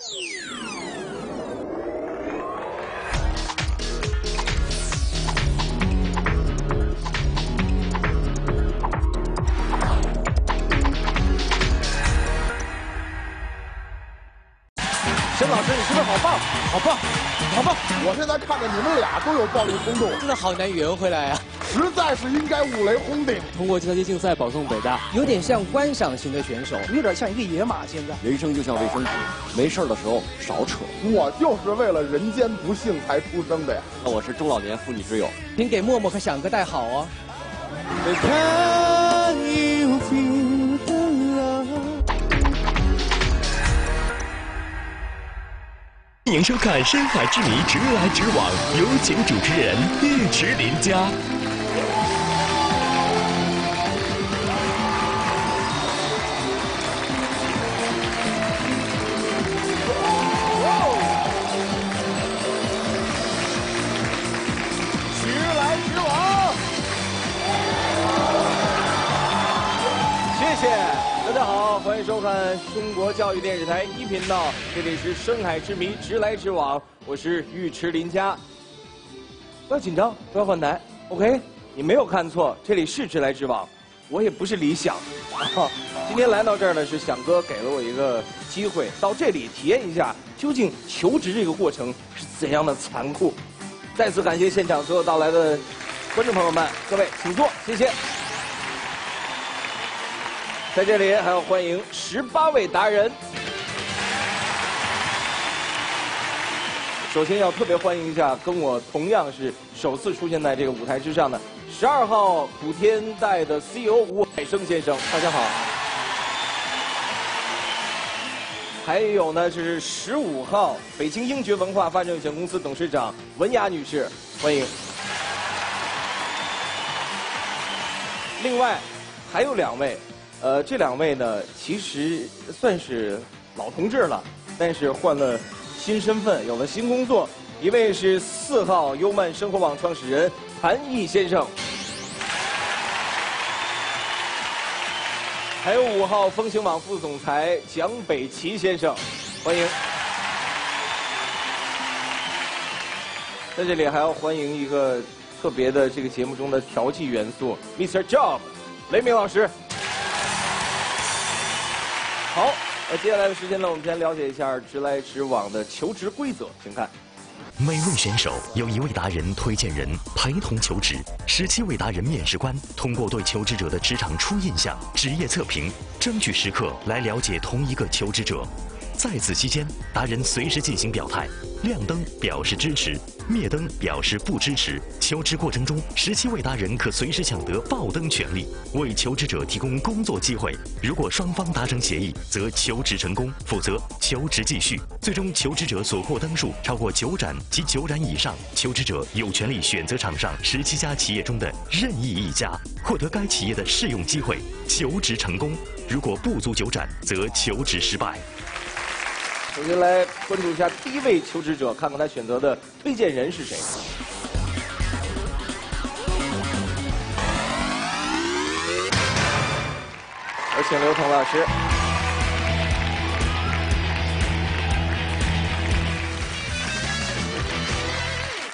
沈老师，你是不是好棒，好棒，好棒？我现在看着你们俩都有暴力冲动，真的好难圆回来啊！实在是应该五雷轰顶。通过计算机竞赛保送北大，有点像观赏型的选手，有点像一个野马。现在人生就像卫生纸，没事的时候少扯。我就是为了人间不幸才出生的呀。那我是中老年妇女之友，请给默默和响哥带好哦。欢迎收看《深海之谜》，直来直往，有请主持人尉迟林佳。看中国教育电视台一频道，这里是《深海之谜》，直来直往，我是尉迟林佳。不要紧张，不要换台，OK？你没有看错，这里是直来直往，我也不是理想。今天来到这儿呢，是响哥给了我一个机会，到这里体验一下究竟求职这个过程是怎样的残酷。再次感谢现场所有到来的观众朋友们，各位请坐，谢谢。在这里还要欢迎十八位达人。首先要特别欢迎一下跟我同样是首次出现在这个舞台之上的十二号普天带的 CEO 吴海生先生，大家好。还有呢是十五号北京英爵文化发展有限公司董事长文雅女士，欢迎。另外还有两位，呃，这两位呢其实算是老同志了，但是换了新身份，有了新工作。一位是四号优曼生活网创始人韩毅先生，还有五号风行网副总裁蒋北奇先生，欢迎。在这里还要欢迎一个特别的这个节目中的调剂元素，Mr. Job，雷鸣老师。好，那接下来的时间呢，我们先了解一下直来直往的求职规则，请看。每位选手有一位达人推荐人陪同求职，十七位达人面试官通过对求职者的职场初印象、职业测评，争取时刻来了解同一个求职者。在此期间，达人随时进行表态，亮灯表示支持，灭灯表示不支持。求职过程中，十七位达人可随时抢得爆灯权利，为求职者提供工作机会。如果双方达成协议，则求职成功；否则，求职继续。最终，求职者所获灯数超过九盏及九盏以上，求职者有权利选择场上十七家企业中的任意一家，获得该企业的试用机会，求职成功。如果不足九盏，则求职失败。首先来关注一下第一位求职者，看看他选择的推荐人是谁。有请刘彤老师。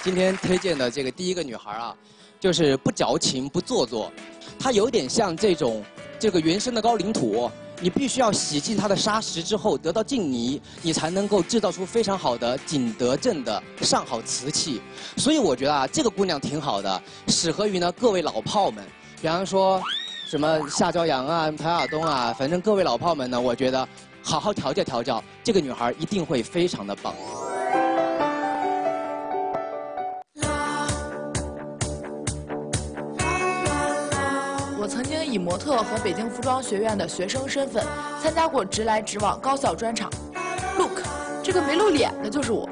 今天推荐的这个第一个女孩啊，就是不矫情、不做作，她有点像这种这个原生的高岭土。你必须要洗净它的沙石之后，得到净泥，你才能够制造出非常好的景德镇的上好瓷器。所以我觉得啊，这个姑娘挺好的，适合于呢各位老炮们。比方说，什么夏朝阳啊、谭亚东啊，反正各位老炮们呢，我觉得好好调教调教，这个女孩一定会非常的棒。我曾经以模特和北京服装学院的学生身份参加过直来直往高校专场。Look，这个没露脸的就是我。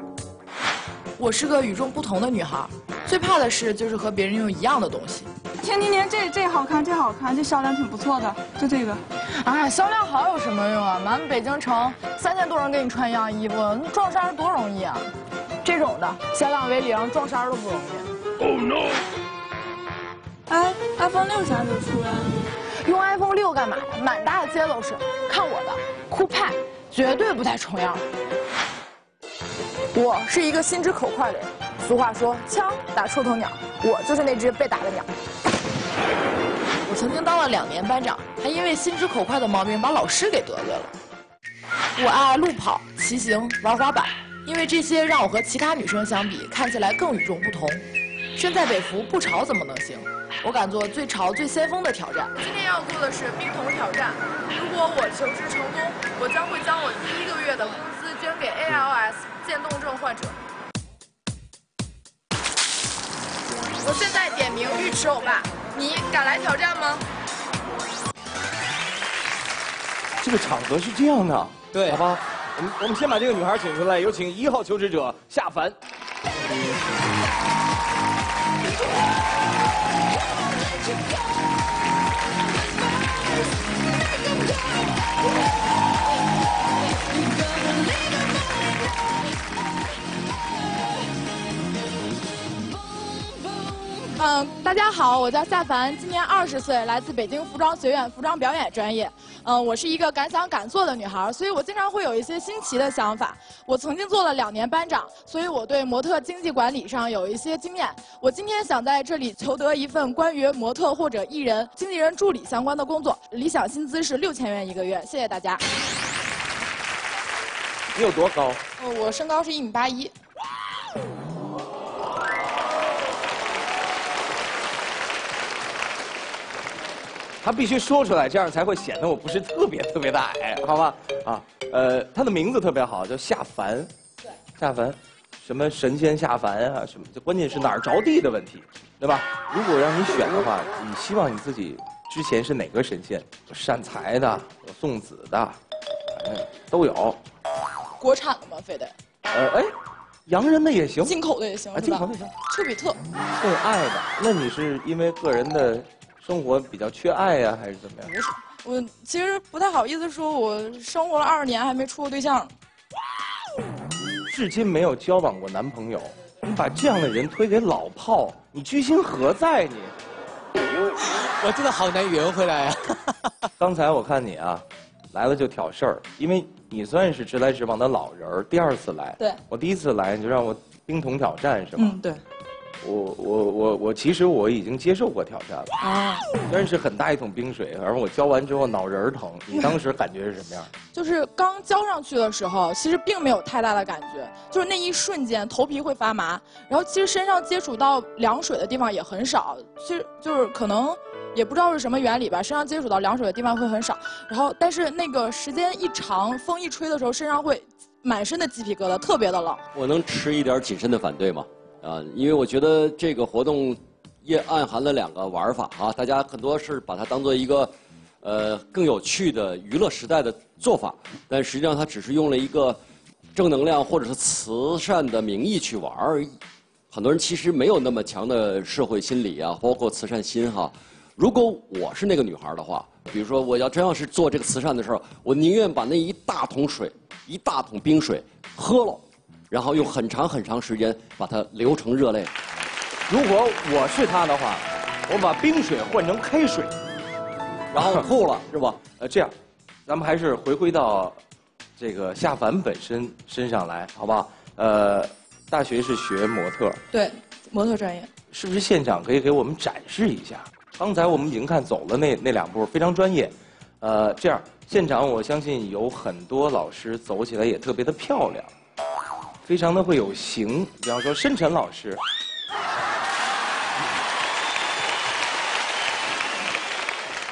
我是个与众不同的女孩，最怕的事就是和别人用一样的东西。天天天，这这好看，这好看，这销量挺不错的，就这个。哎，销量好有什么用啊？满北京城三千多人给你穿一样衣服，那撞衫多容易啊！这种的销量为零，撞衫都不容易。Oh no！哎，iPhone 六啥时候出呀？用 iPhone 六干嘛呀？满大街都是。看我的酷派，绝对不带重样。我是一个心直口快的人。俗话说，枪打出头鸟，我就是那只被打的鸟。我曾经当了两年班长，还因为心直口快的毛病把老师给得罪了。我爱路跑、骑行、玩滑板，因为这些让我和其他女生相比看起来更与众不同。身在北服不潮怎么能行？我敢做最潮、最先锋的挑战。今天要做的是冰桶挑战。如果我求职成功，我将会将我第一个月的工资捐给 ALS 渐冻症患者。我现在点名尉迟欧巴，你敢来挑战吗？这个场合是这样的，对好吧？我们我们先把这个女孩请出来，有请一号求职者夏凡。Thank you. 嗯，大家好，我叫夏凡，今年二十岁，来自北京服装学院服装表演专业。嗯，我是一个敢想敢做的女孩，所以我经常会有一些新奇的想法。我曾经做了两年班长，所以我对模特经济管理上有一些经验。我今天想在这里求得一份关于模特或者艺人、经纪人助理相关的工作，理想薪资是六千元一个月。谢谢大家。你有多高？呃我身高是一米八一。他必须说出来，这样才会显得我不是特别特别的矮，好吧？啊，呃，他的名字特别好，叫下凡。对。夏凡，什么神仙下凡啊，什么？就关键是哪儿着地的问题，对吧？如果让你选的话，你希望你自己之前是哪个神仙？有善财的，有送子的，反正，都有。国产的吗？非得？呃，哎，洋人的也行。进口的也行啊，进口的？也行。丘比特。送爱的，那你是因为个人的生活比较缺爱呀、还是怎么样？不是，我其实不太好意思说，我生活了二十年还没处过对象。至今没有交往过男朋友，你把这样的人推给老炮，你居心何在你？我真的好难圆回来啊！刚才我看你啊，来了就挑事儿，因为你算是直来直往的老人儿，第二次来。对我第一次来你就让我冰桶挑战是吗？嗯，对。我我我我其实我已经接受过挑战了，啊，虽然是很大一桶冰水，而我浇完之后脑仁儿疼。你当时感觉是什么样？就是刚浇上去的时候，其实并没有太大的感觉，就是那一瞬间头皮会发麻，然后其实身上接触到凉水的地方也很少，其实就是可能也不知道是什么原理吧，身上接触到凉水的地方会很少，然后但是那个时间一长，风一吹的时候，身上会满身的鸡皮疙瘩，特别的冷。我能持一点谨慎的反对吗？啊，因为我觉得这个活动也暗含了两个玩法啊，大家很多是把它当做一个呃更有趣的娱乐时代的做法，但实际上它只是用了一个正能量或者是慈善的名义去玩而已。很多人其实没有那么强的社会心理啊，包括慈善心哈。如果我是那个女孩的话，比如说我要真要是做这个慈善的时候，我宁愿把那一大桶水、一大桶冰水喝了，然后用很长很长时间把它流成热泪。如果我是他的话，我把冰水换成开水，然后吐了是吧？呃，这样，咱们还是回归到这个夏凡本身身上来，好不好？呃，大学是学模特，对，模特专业。是不是现场可以给我们展示一下？刚才我们已经看走了那那两步，非常专业。呃，这样现场我相信有很多老师走起来也特别的漂亮，非常的会有型。比方说申晨老师，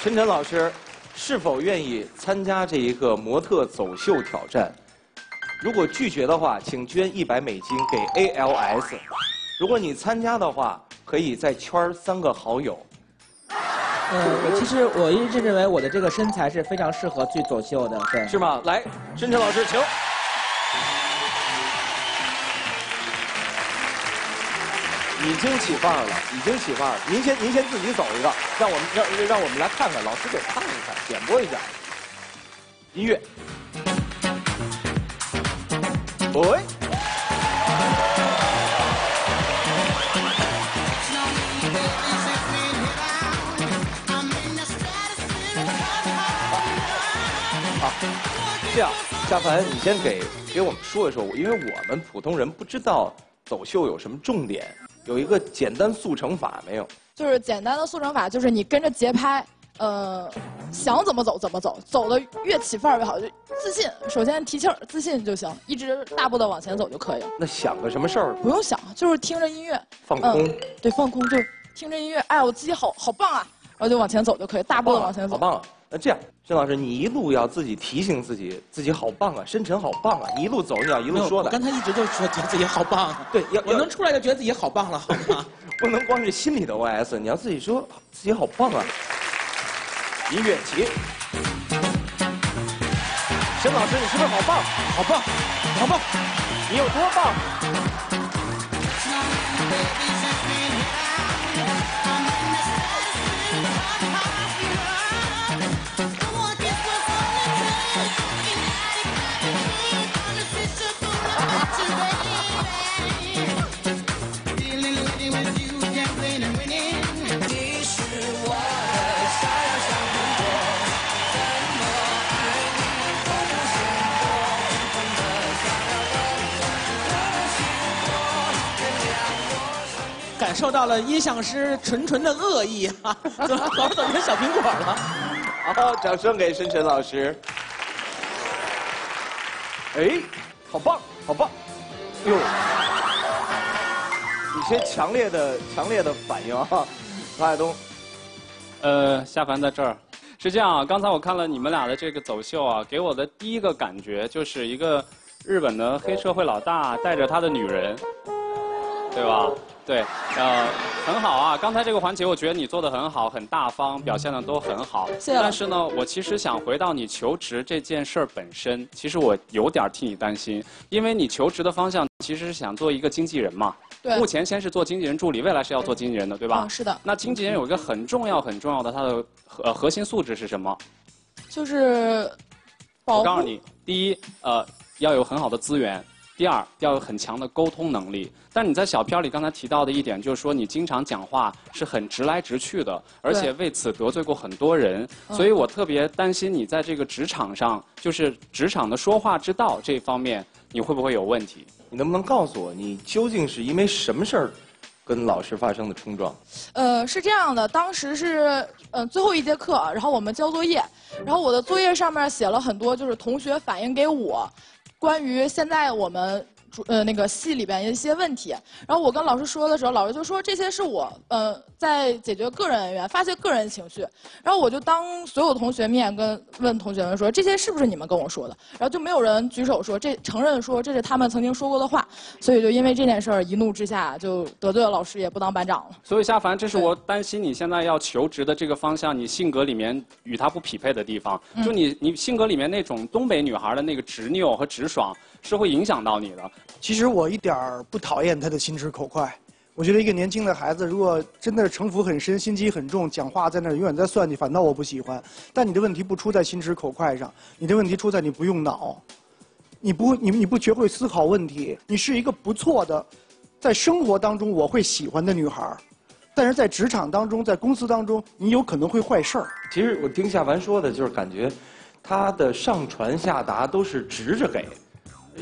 申晨老师是否愿意参加这一个模特走秀挑战？如果拒绝的话，请捐一百美金给 ALS。如果你参加的话，可以再圈儿三个好友。呃，我其实我一直认为我的这个身材是非常适合去走秀的，对。是吗？来，申晨老师，请。已经起范儿了，已经起范儿了。您先，您先自己走一个，让我们让让我们来看看，老师给看一看，点播一下。音乐。喂。好，这样，夏凡，你先给给我们说一说，因为我们普通人不知道走秀有什么重点，有一个简单速成法没有？就是简单的速成法，就是你跟着节拍，呃，想怎么走怎么走，走的越起范儿越好，就自信。首先提气儿，自信就行，一直大步的往前走就可以了。那想个什么事儿？不用想，就是听着音乐，放空。对，放空，就听着音乐，哎，我自己好好棒啊，然后就往前走就可以，大步的往前走。好棒啊！那这样，申老师，你一路要自己提醒自己，自己好棒啊，深沉好棒啊，你一路走，你要一路说的。我刚才一直就说觉得自己好棒。对，要我能出来就觉得自己好棒了，好吗？不能光是心里的 OS，你要自己说自己好棒啊！音乐起，申老师，你是不是好棒？好棒，好棒！你有多棒？感受到了音响师纯纯的恶意啊！怎么老怎么成小苹果了？好，掌声给申晨老师。哎，好棒，好棒！哟，一些强烈的、强烈的反应啊！曹海东，呃，夏凡在这儿，是这样啊。刚才我看了你们俩的这个走秀啊，给我的第一个感觉就是一个日本的黑社会老大带着他的女人，对吧？对，呃，很好啊。刚才这个环节，我觉得你做的很好，很大方，表现的都很好。谢谢。但是呢，我其实想回到你求职这件事儿本身，其实我有点替你担心，因为你求职的方向其实是想做一个经纪人嘛。对。目前先是做经纪人助理，未来是要做经纪人的，对吧？啊，是的。那经纪人有一个很重要、很重要的，他的核核心素质是什么？就是保我告诉你，第一，呃，要有很好的资源。第二，要有很强的沟通能力。但你在小片里刚才提到的一点，就是说你经常讲话是很直来直去的，而且为此得罪过很多人。所以我特别担心你在这个职场上，就是职场的说话之道这方面，你会不会有问题？你能不能告诉我，你究竟是因为什么事儿跟老师发生的冲撞？呃，是这样的，当时是呃最后一节课，然后我们交作业，然后我的作业上面写了很多，就是同学反映给我。关于现在我们呃那个系里边一些问题，然后我跟老师说的时候，老师就说这些是我呃在解决个人恩怨，发泄个人情绪，然后我就当所有同学面跟问同学们说这些是不是你们跟我说的，然后就没有人举手说这承认说这是他们曾经说过的话，所以就因为这件事儿一怒之下就得罪了老师，也不当班长了。所以夏凡，这是我担心你现在要求职的这个方向，你性格里面与他不匹配的地方，就你你性格里面那种东北女孩的那个执拗和直爽。是会影响到你的。其实我一点儿不讨厌他的心直口快。我觉得一个年轻的孩子，如果真的是城府很深、心机很重，讲话在那儿永远在算计，反倒我不喜欢。但你的问题不出在心直口快上，你的问题出在你不用脑，你不你你不学会思考问题。你是一个不错的，在生活当中我会喜欢的女孩，但是在职场当中，在公司当中，你有可能会坏事儿。其实我听夏凡说的，就是感觉他的上传下达都是直着给。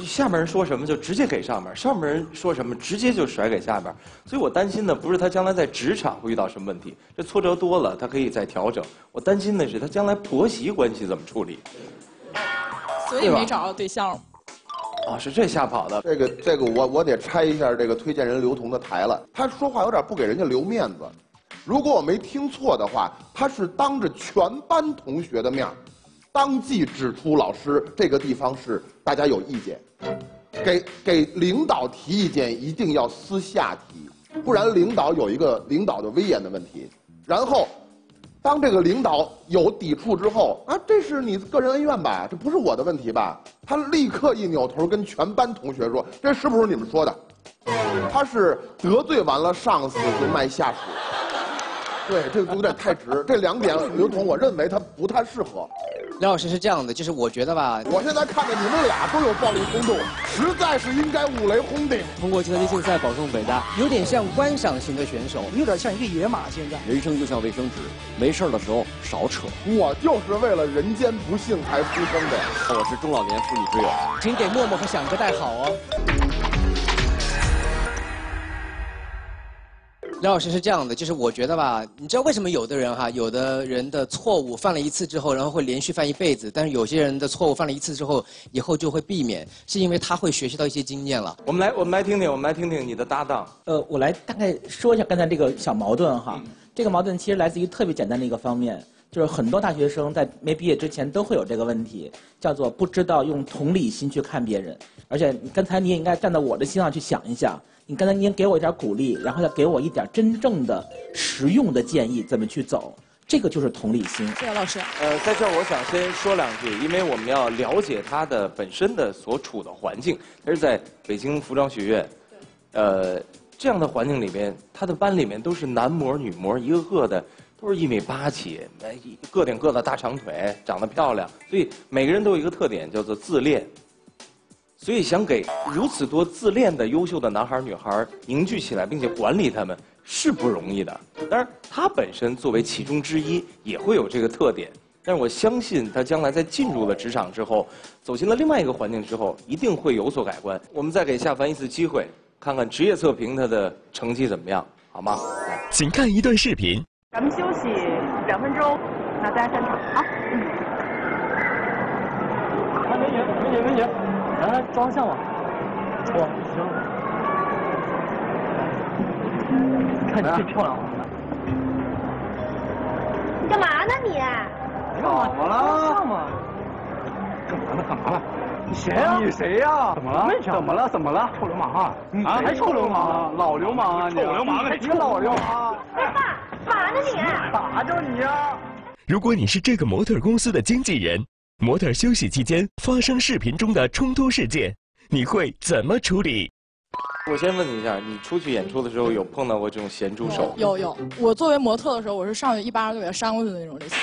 下面人说什么就直接给上面，上面人说什么直接就甩给下边，所以我担心的不是他将来在职场会遇到什么问题，这挫折多了他可以再调整。我担心的是他将来婆媳关系怎么处理。所以没找到对象。啊，是这吓跑的。这个这个我我得拆一下这个推荐人刘同的台了，他说话有点不给人家留面子。如果我没听错的话，他是当着全班同学的面当即指出老师这个地方是大家有意见，给给领导提意见一定要私下提，不然领导有一个领导的威严的问题。然后，当这个领导有抵触之后，啊，这是你个人恩怨吧？这不是我的问题吧？他立刻一扭头跟全班同学说：“这是不是你们说的？”他是得罪完了上司就卖下属。对，这个有点太直。这两点刘同，我认为他不太适合。梁老师是这样的，就是我觉得吧，我现在看着你们俩都有暴力冲动，实在是应该五雷轰顶。通过计算机竞赛保送北大，有点像观赏型的选手，你有点像一个野马。现在人生就像卫生纸，没事的时候少扯。我就是为了人间不幸才出生的。我是中老年妇女之友，请给默默和响哥带好哦。刘老师是这样的，就是我觉得吧，你知道为什么有的人哈，有的人的错误犯了一次之后，然后会连续犯一辈子，但是有些人的错误犯了一次之后，以后就会避免，是因为他会学习到一些经验了。我们来，我们来听听，我们来听听你的搭档。呃，我来大概说一下刚才这个小矛盾哈，这个矛盾其实来自于特别简单的一个方面，就是很多大学生在没毕业之前都会有这个问题，叫做不知道用同理心去看别人，而且刚才你也应该站在我的心上去想一想。你刚才您给我一点鼓励，然后再给我一点真正的实用的建议，怎么去走？这个就是同理心。谢谢老师。呃，在这儿我想先说两句，因为我们要了解他的本身的所处的环境。他是在北京服装学院，呃，这样的环境里面，他的班里面都是男模、女模，一个个的都是一米八起，个顶个的大长腿，长得漂亮，所以每个人都有一个特点，叫做自恋。所以，想给如此多自恋的优秀的男孩女孩凝聚起来，并且管理他们，是不容易的。当然，他本身作为其中之一，也会有这个特点。但是，我相信他将来在进入了职场之后，走进了另外一个环境之后，一定会有所改观。我们再给夏凡一次机会，看看职业测评他的成绩怎么样，好吗？请看一段视频。咱们休息两分钟，那大家散场啊。嗯。美女，美女，美女。来来，照相吧。哇，行。看你最漂亮了。你干嘛呢你？怎么了？干嘛呢？干嘛呢？你谁呀？你谁呀？怎么了？怎么了？怎么了？臭流氓啊！你还臭流氓？老流氓啊！你臭流氓！你个老流氓！哎爸，干嘛呢你？打着你呀！如果你是这个模特公司的经纪人。模特休息期间发生视频中的冲突事件，你会怎么处理？我先问你一下，你出去演出的时候有碰到过这种咸猪手？有有，我作为模特的时候，我是上去一巴掌就给他扇过去的那种类型。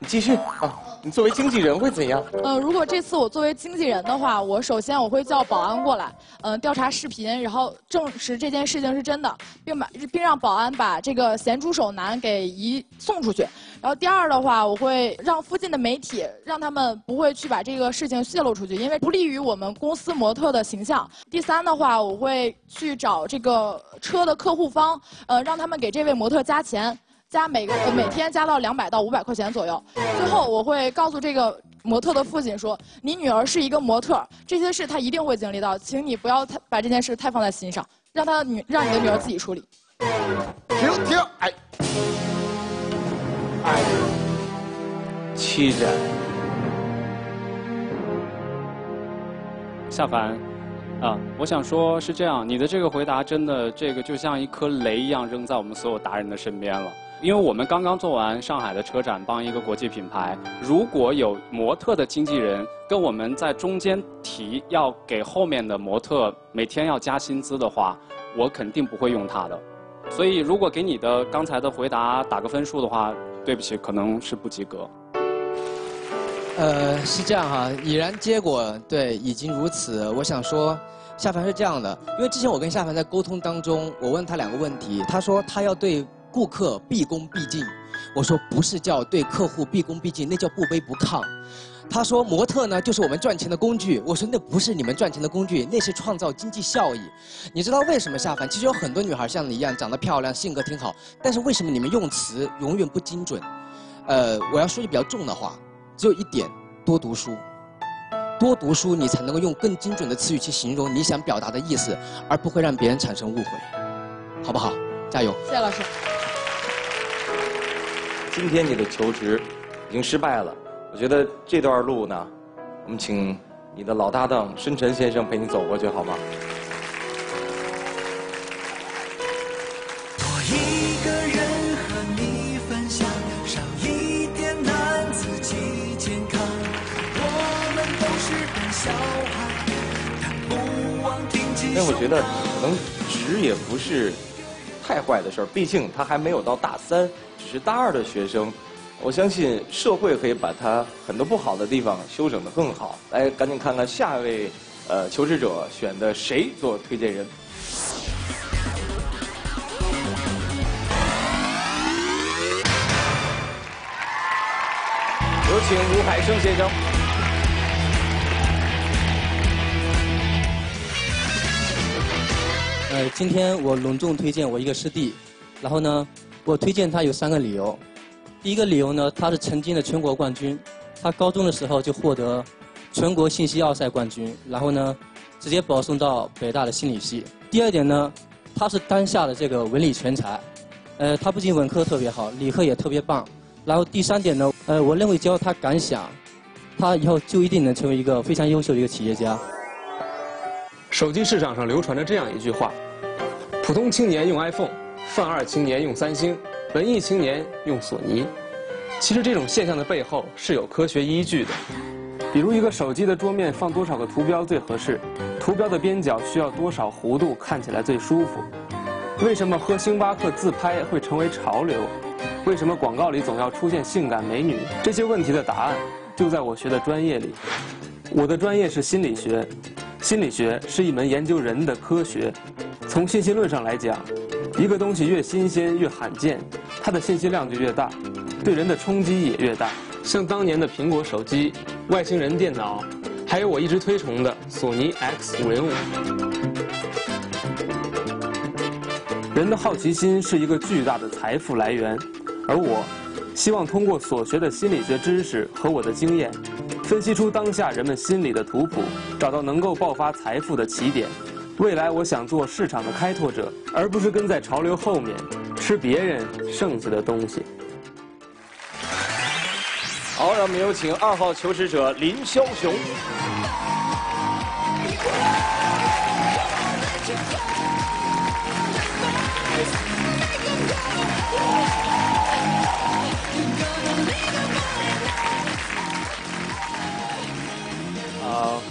你继续啊。你作为经纪人会怎样？呃，如果这次我作为经纪人的话，我首先我会叫保安过来，嗯，调查视频，然后证实这件事情是真的，并把并让保安把这个咸猪手男给移送出去。然后第二的话，我会让附近的媒体让他们不会去把这个事情泄露出去，因为不利于我们公司模特的形象。第三的话，我会去找这个车的客户方，呃，让他们给这位模特加钱。加每个每天加到两百到五百块钱左右。最后我会告诉这个模特的父亲说：“你女儿是一个模特，这些事她一定会经历到，请你不要太把这件事太放在心上，让她女让你的女儿自己处理。”停停，哎，哎，欺人！夏凡，啊，我想说是这样，你的这个回答真的这个就像一颗雷一样扔在我们所有达人的身边了。因为我们刚刚做完上海的车展，帮一个国际品牌。如果有模特的经纪人跟我们在中间提要给后面的模特每天要加薪资的话，我肯定不会用他的。所以，如果给你的刚才的回答打个分数的话，对不起，可能是不及格。呃，是这样哈，已然结果对已经如此。我想说，夏凡是这样的，因为之前我跟夏凡在沟通当中，我问他两个问题，他说他要对。顾客毕恭毕敬，我说不是叫对客户毕恭毕敬，那叫不卑不亢。他说模特呢就是我们赚钱的工具，我说那不是你们赚钱的工具，那是创造经济效益。你知道为什么下凡？其实有很多女孩像你一样长得漂亮，性格挺好，但是为什么你们用词永远不精准？呃，我要说句比较重的话，只有一点：多读书，多读书你才能够用更精准的词语去形容你想表达的意思，而不会让别人产生误会，好不好？加油！谢谢老师。今天你的求职已经失败了，我觉得这段路呢，我们请你的老搭档申晨先生陪你走过去好吗？我一个人和你分享，少一点难，自己健康。我们都是笨小孩但我觉得可能值也不是。太坏的事儿，毕竟他还没有到大三，只是大二的学生。我相信社会可以把他很多不好的地方修整得更好。来，赶紧看看下一位呃求职者选的谁做推荐人。有请吴海生先生。呃，今天我隆重推荐我一个师弟，然后呢，我推荐他有三个理由。第一个理由呢，他是曾经的全国冠军，他高中的时候就获得全国信息奥赛冠军，然后呢，直接保送到北大的心理系。第二点呢，他是当下的这个文理全才，呃，他不仅文科特别好，理科也特别棒。然后第三点呢，呃，我认为只要他敢想，他以后就一定能成为一个非常优秀的一个企业家。手机市场上流传着这样一句话：普通青年用 iPhone，泛二青年用三星，文艺青年用索尼。其实这种现象的背后是有科学依据的。比如一个手机的桌面放多少个图标最合适？图标的边角需要多少弧度看起来最舒服？为什么喝星巴克自拍会成为潮流？为什么广告里总要出现性感美女？这些问题的答案就在我学的专业里。我的专业是心理学。心理学是一门研究人的科学。从信息论上来讲，一个东西越新鲜越罕见，它的信息量就越大，对人的冲击也越大。像当年的苹果手机、外星人电脑，还有我一直推崇的索尼 X 五零五。人的好奇心是一个巨大的财富来源，而我希望通过所学的心理学知识和我的经验。分析出当下人们心理的图谱，找到能够爆发财富的起点。未来我想做市场的开拓者，而不是跟在潮流后面吃别人剩下的东西。好，让我们有请二号求职者林枭雄。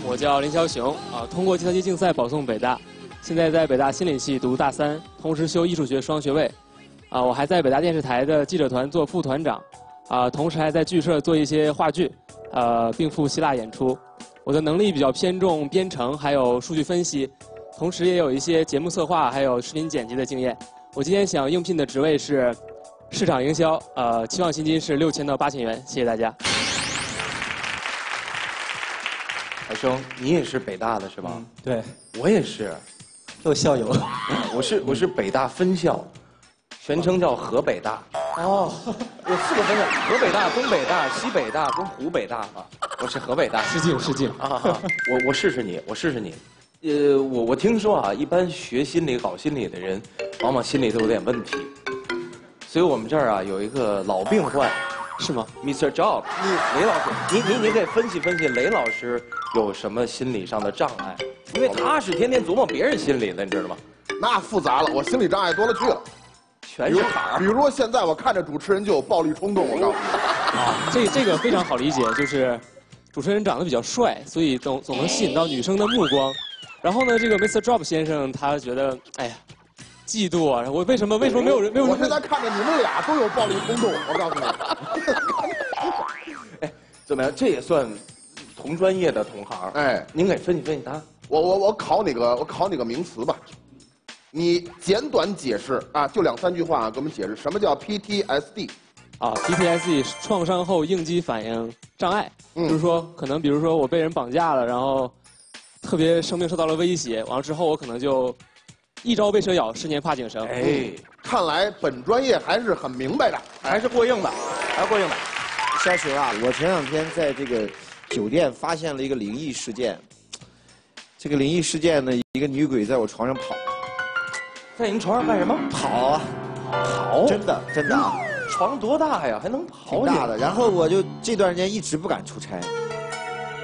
我叫林霄雄啊，通过计算机竞赛保送北大，现在在北大心理系读大三，同时修艺术学双学位。啊，我还在北大电视台的记者团做副团长，啊，同时还在剧社做一些话剧，呃，并赴希腊演出。我的能力比较偏重编程，还有数据分析，同时也有一些节目策划还有视频剪辑的经验。我今天想应聘的职位是市场营销，呃，期望薪金是六千到八千元。谢谢大家。海生，你也是北大的是吧？对，我也是，做校友。我是我是北大分校，全称叫河北大。哦，有四个分校：河北大、东北大、西北大跟湖北大啊。我是河北大。失敬失敬啊！我我试试你，我试试你。呃，我我听说啊，一般学心理、搞心理的人，往往心里都有点问题。所以我们这儿啊有一个老病患，是吗？Mr. Job，你雷老师，你你你给分析分析雷老师有什么心理上的障碍？因为他是天天琢磨别人心理的，你知道吗？那复杂了，我心理障碍多了去了，全是坎儿。比如说现在我看着主持人就有暴力冲动，我告诉你。啊，这这个非常好理解，就是主持人长得比较帅，所以总总能吸引到女生的目光。然后呢，这个 Mr. Job 先生他觉得，哎呀，嫉妒啊！我为什么为什么没有人没有人？我现在看着你们俩都有暴力冲动，我告诉你。哎，怎么样？这也算同专业的同行？哎，您给分析分析他。我我我考你个我考你个名词吧，你简短解释啊，就两三句话给我们解释什么叫 PTSD。啊，PTSD 创伤后应激反应障碍，就是说可能比如说我被人绑架了，然后特别生命受到了威胁，完了之后我可能就一朝被蛇咬，十年怕井绳。哎，看来本专业还是很明白的，还是过硬的，还是过硬的。肖雄啊，我前两天在这个酒店发现了一个灵异事件。这个灵异事件呢，一个女鬼在我床上跑，在您床上干什么？跑啊，跑！真的真的啊，床多大呀？还能跑？挺大的。然后我就这段时间一直不敢出差。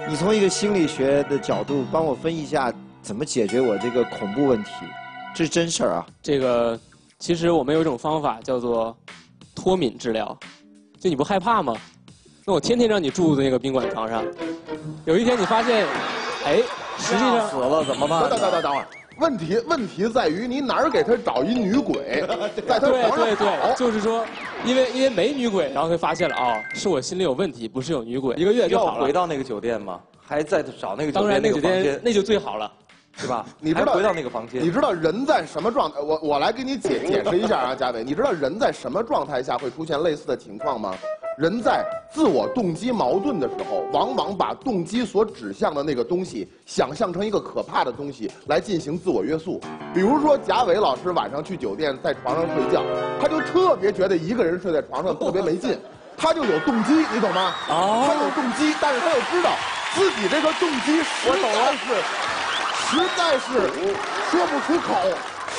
你从一个心理学的角度帮我分析一下，怎么解决我这个恐怖问题？这是真事儿啊。这个其实我们有一种方法叫做脱敏治疗，就你不害怕吗？那我天天让你住在那个宾馆床上，有一天你发现，哎。实际上死了怎么办？等等等等会儿，问题问题在于你哪儿给他找一女鬼，在他对床上对对，跑。就是说，因为因为没女鬼，然后他发现了哦，是我心里有问题，不是有女鬼，一个月就要好了。回到那个酒店吗？还在找那个酒当然店那个酒店个房间，那就最好了，是吧？你知道还回到那个房间，你知道人在什么状态？我我来给你解解释一下啊，嘉伟，你知道人在什么状态下会出现类似的情况吗？人在自我动机矛盾的时候，往往把动机所指向的那个东西想象成一个可怕的东西来进行自我约束。比如说，贾伟老师晚上去酒店在床上睡觉，他就特别觉得一个人睡在床上特别没劲，他就有动机，你懂吗？哦他有动机，但是他又知道自己这个动机实在是实在是说不出口，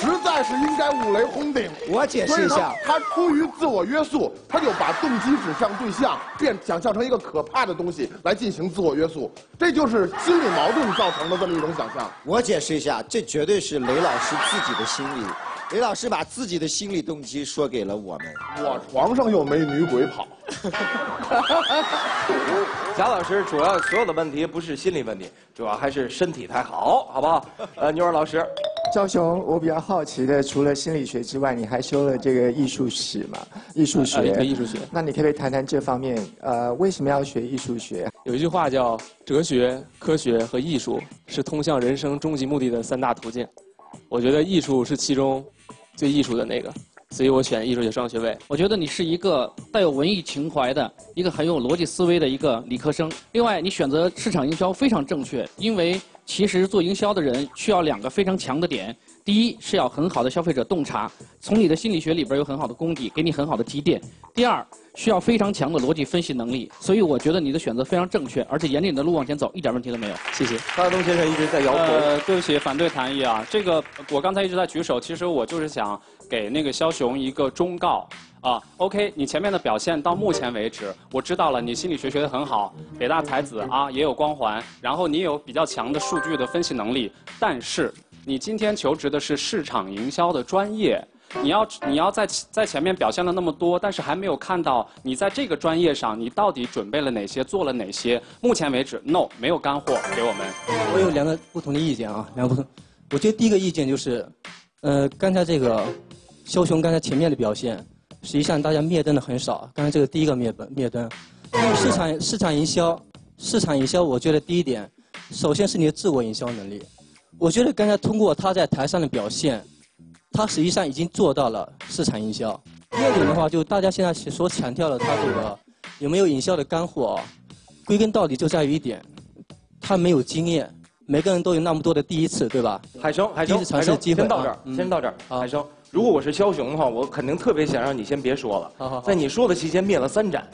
实在是应该五雷轰顶。我解释一下他出于自我约束，他就把动机指向对象，变想象成一个可怕的东西来进行自我约束，这就是心理矛盾造成的这么一种想象。我解释一下，这绝对是雷老师自己的心理。雷老师把自己的心理动机说给了我们。我床上又没女鬼跑。贾老师主要所有的问题不是心理问题，主要还是身体太好，好不好？呃，牛儿老师，赵雄，我比较好奇的，除了心理学之外，你还修了这个艺术史嘛？艺术学，呃对艺术学那你可不可以谈谈这方面？呃，为什么要学艺术学？有一句话叫“哲学、科学和艺术是通向人生终极目的的三大途径”，我觉得艺术是其中最艺术的那个，所以我选艺术学双学位。我觉得你是一个带有文艺情怀的一个很有逻辑思维的一个理科生。另外，你选择市场营销非常正确，因为其实做营销的人需要两个非常强的点：第一是要很好的消费者洞察，从你的心理学里边有很好的功底，给你很好的积淀；第二需要非常强的逻辑分析能力。所以我觉得你的选择非常正确，而且沿着你的路往前走，一点问题都没有。谢谢。大东先生一直在摇头。呃，对不起，反对谈议啊。这个我刚才一直在举手，其实我就是想给那个肖雄一个忠告啊。OK，你前面的表现到目前为止，我知道了，你心理学学得很好，北大才子啊，也有光环，然后你有比较强的数据的分析能力，但是你今天求职的是市场营销的专业。你要你要在在前面表现了那么多，但是还没有看到你在这个专业上你到底准备了哪些，做了哪些。目前为止，no，没有干货给我们。我有两个不同的意见啊，两个不同。我觉得第一个意见就是，呃，刚才这个肖雄刚才前面的表现，实际上大家灭灯的很少。刚才这个第一个灭灯灭灯，那么市场市场营销，市场营销，我觉得第一点，首先是你的自我营销能力。我觉得刚才通过他在台上的表现，他实际上已经做到了市场营销。第二点的话，就大家现在所强调的他这个有没有营销的干货啊，归根到底就在于一点，他没有经验。每个人都有那么多的第一次，对吧？海生，海生，第一次尝海生，试机会先到这儿先到这儿。海生，如果我是枭雄的话，我肯定特别想让你先别说了。好好好在你说的期间灭了三盏，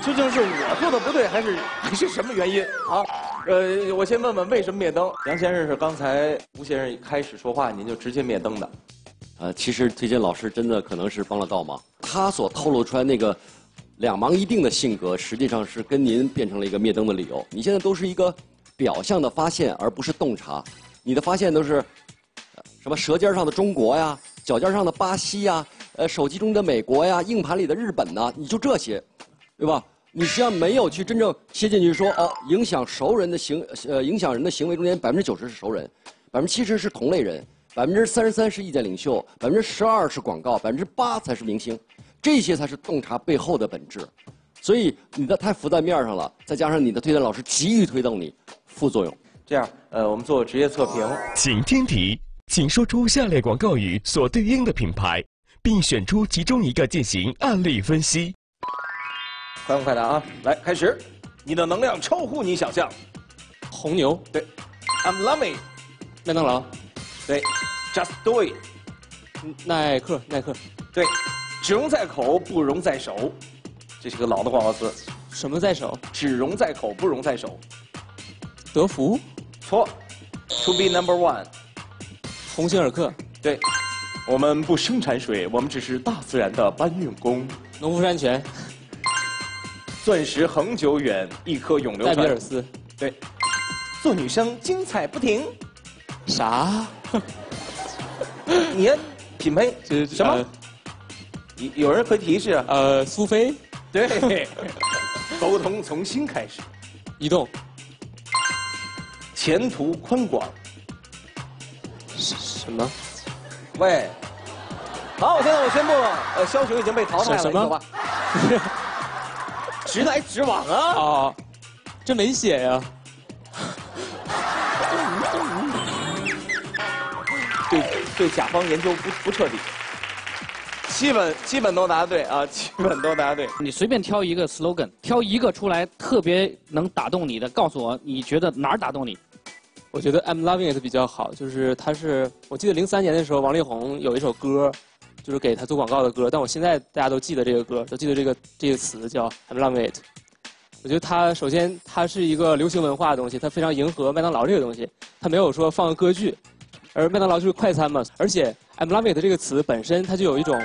究竟是我做的不对，还是还是什么原因啊？呃，我先问问为什么灭灯？杨先生是刚才吴先生一开始说话，您就直接灭灯的。呃，其实推荐老师真的可能是帮了倒忙，他所透露出来那个两盲一定的性格，实际上是跟您变成了一个灭灯的理由。你现在都是一个表象的发现，而不是洞察。你的发现都是什么舌尖上的中国呀，脚尖上的巴西呀，呃，手机中的美国呀，硬盘里的日本呐，你就这些，对吧？你实际上没有去真正切进去说哦，影响熟人的行呃影响人的行为中间百分之九十是熟人，百分之七十是同类人，百分之三十三是意见领袖，百分之十二是广告，百分之八才是明星，这些才是洞察背后的本质。所以你的太浮在面上了，再加上你的推荐老师急于推动你，副作用。这样，呃，我们做职业测评。请听题，请说出下列广告语所对应的品牌，并选出其中一个进行案例分析。快问快答啊！来，开始。你的能量超乎你想象。红牛，对。I'm loving。麦当劳，对。Just do it。耐克，耐克，对。只容在口，不容在手。这是个老的广告词。什么在手？只容在口，不容在手。德芙，错。To be number one。鸿星尔克，对。我们不生产水，我们只是大自然的搬运工。农夫山泉，钻石恒久远，一颗永流戴传。比尔斯，对。做女生精彩不停。啥？你的品牌什么？有有人可以提示啊？呃，苏菲，对。沟通从心开始。移动，前途宽广。什么？喂，好，现在我宣布，呃，肖雄已经被淘汰了，什么。直来直往啊！哦，这没写呀。对对，甲方研究不不彻底，基本基本都答对啊，基本都答对。你随便挑一个 slogan，挑一个出来特别能打动你的，告诉我你觉得哪儿打动你？我觉得 I'm loving it 比较好，就是它是，我记得零三年的时候，王力宏有一首歌，就是给他做广告的歌，但我现在大家都记得这个歌，都记得这个这个词叫 I'm loving it。我觉得它首先它是一个流行文化的东西，它非常迎合麦当劳这个东西，它没有说放个歌剧，而麦当劳就是快餐嘛，而且 I'm loving it 这个词本身它就有一种，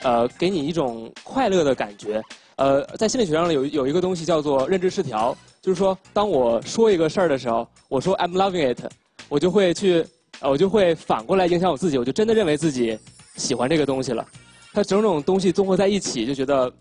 呃，给你一种快乐的感觉。呃，在心理学上有有一个东西叫做认知失调，就是说，当我说一个事儿的时候，我说 I'm loving it，我就会去，呃，我就会反过来影响我自己，我就真的认为自己喜欢这个东西了。它种种东西综合在一起，就觉得，